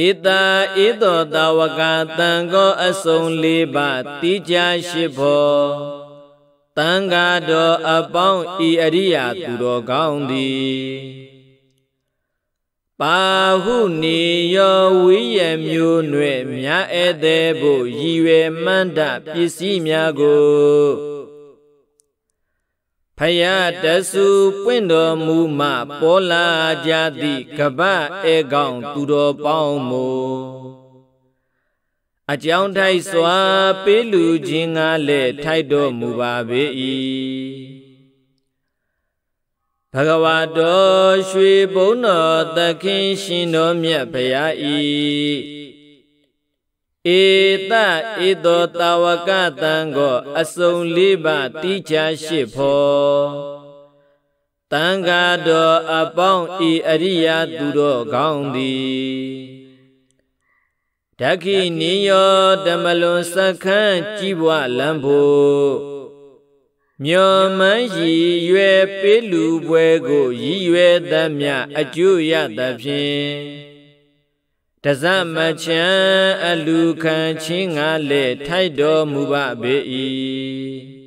ဧတာဧတောတာဝကတံကောအစုံလေးပါတိကြရှိဖို့တံဃာတော်အပေါင်းဤအရိယာသူတော်ကောင်းသည်ပါဟုနေယောဝိယမျိုးနွယ်မြာဧသေးဖို့ရည်ရွယ်မန္တပစ္စည်းများကို ဖယားတဆူပွင့်တော်မူမှပေါ်လာကြသည့်ကပ္ပဧကောင်သူတော်ပေါင်းမို့အကြောင်းထိုက်စွာပေးလူခြင်းငါလည်းထိုက်တော်မူပါပေ၏ဘဂဝါတော်ရွှေဘုံတော်သခင်ရှင်တော်မြတ်ဖရာ၏ ဧတဧသောတာဝကတံကိုအစုံလေးပါတိချာရှိဖို့တန်ဃာတော်အပေါင်းဤအရိယာသူတော်ကောင်းသည်ဓခိနိယောဓမ္မလွန်စခန်းကြည်ဘွားလံဖို့မြော်မန်းရည်ရွယ်ပေးလူပွဲကိုရည်ရွယ်သမျှအကျိုးရသဖြင့် တဇမချံအလူခံချင်းငါလေထိုက်တော်မူပါပေ၏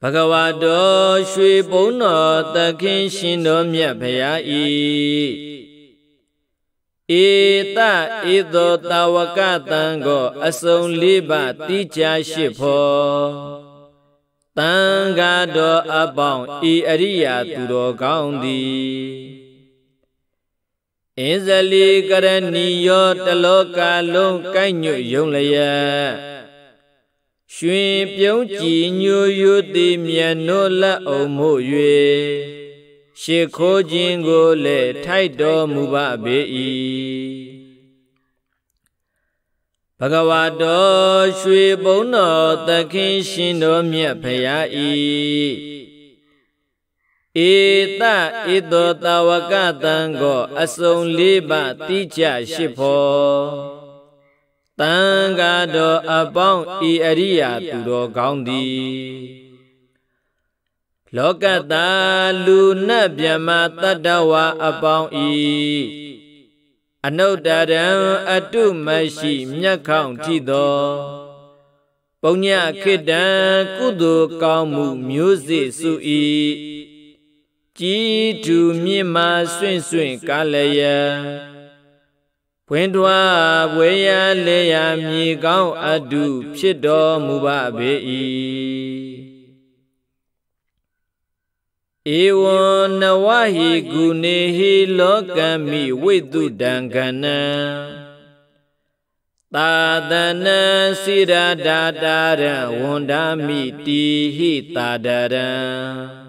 ဘဂဝါတော်ရွှေဘုံတော်သခင်ရှင်တော်မြတ်ဖရာဤဧတဧသောတာဝကတံကိုအစုံလေးပါတိချာရှိဖို့တန်ဃာတော်အပေါင်းဤအရိယာသူတော်ကောင်းသည် အင်းဇလီကရဏီယောတလောကလုံးကိုက်ညွတ်ယုံလျက်ရွှင်ပြုံးကြည်ညိုယုတိမြတ်နိုးလက်အောင်မှု၍ရှ िख ိုးခြင်းကိုလည်းထိုက်တော်မူပါပေ၏ဘဂဝါတော်ရွှေဘုံတော်သခင်ရှင်တော်မြတ်ဖရာ၏ ဧတဧတောတာဝကတံကိုအစုံလေးပါတိကျရှိဖို့တန်ဃာတော်အပေါင်းဤအရိယာသူတော်ကောင်းသည်လောကတာလူနတ်မြမတတ္တဝါအပေါင်းဤအနုတ္တရံအတုမရှိမြတ်ခေါင်ထိသောပုညခိတံကုသိုလ်ကောင်းမှုမျိုးစေ့စု၏ ကြည်တူမြင့်မာဆွင့်ဆွင့်ကားလျက်ဖွင့်ထွားဘွေရလေရမြေကောင်းအတုဖြစ်တော်မူပါပေ၏ဧဝံနဝဟိဂုနေဟိလောကမိဝိတုတံကနံသာသနံစိရဒာတာရဝန္ဒာမိတိဟိတာဒရံ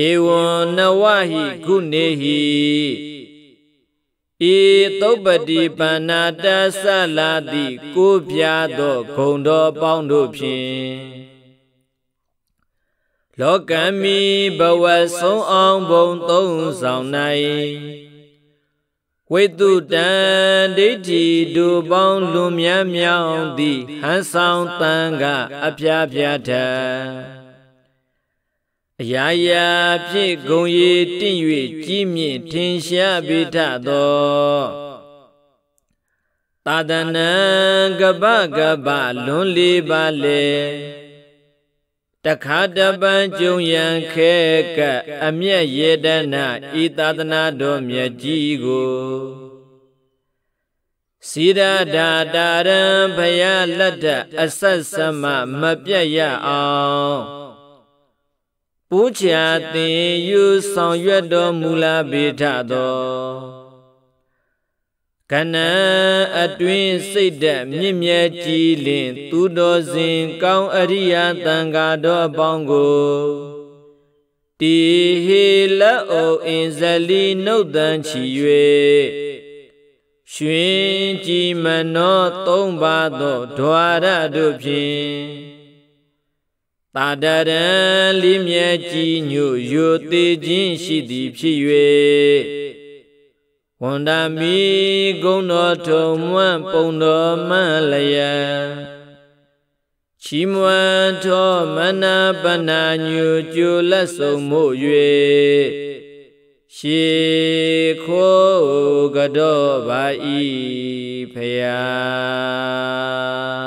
ဧဝံနဝဟိခုနေဟိဤသုပတိပန္နာတသလာတိကိုပြသောဂုံတော်ပေါင်းတို့ဖြင့်လောကမီဘဝဆုံးအောင်ဘုံသုံးဆောင်၌ဝိတုတံဒိဋ္ဌိဒုပေါင်းလွန်မြတ်မြောင်သည်ဟန်ဆောင်တန်ကအပြားပြားထ အရာရာဖြင့်ဂုံရည်တင့်၍ကြီးမြင့်ထင်ရှားပိထသောသာဒနံကပကပလွန်လေးပါလေတခါတပံကျုံရန်ခဲကအမျက်ရေတနာဤသာသနာတော်မြတ်ကြီးကိုစီရဒာတာရံဖယားလက်ထအဆက်စမမပြတ်ရအောင် ပူချာတင်ယူဆောင်ရွက်တော်မူလာပေထသောကဏံအတွင်းစိတ်သက်မြင့်မြတ်ကြည်လင် သူတော်စဉ်ကောင်းအရိယာတန်ဃာတော်အပေါင်းကိုတီဟေလက်အိုအင်ဇလီနှုတ်တန်ချီ၍ရွှင်ကြည်မနောသုံးပါသောဓွာရတို့ဖြင့် တာတရံလိမြဲကြည်ညို့ယိုသေးခြင်းရှိသည်ဖြစ်၍ဝန္ဒမီဂုံတော်ထုံမွန့်ပုံတော်မှန်လျက်ချီးမွမ်းသောမနာပနာညူကျိုလက်ဆုံးမို့၍ရှေခိုးကတော့ပါဤဖယား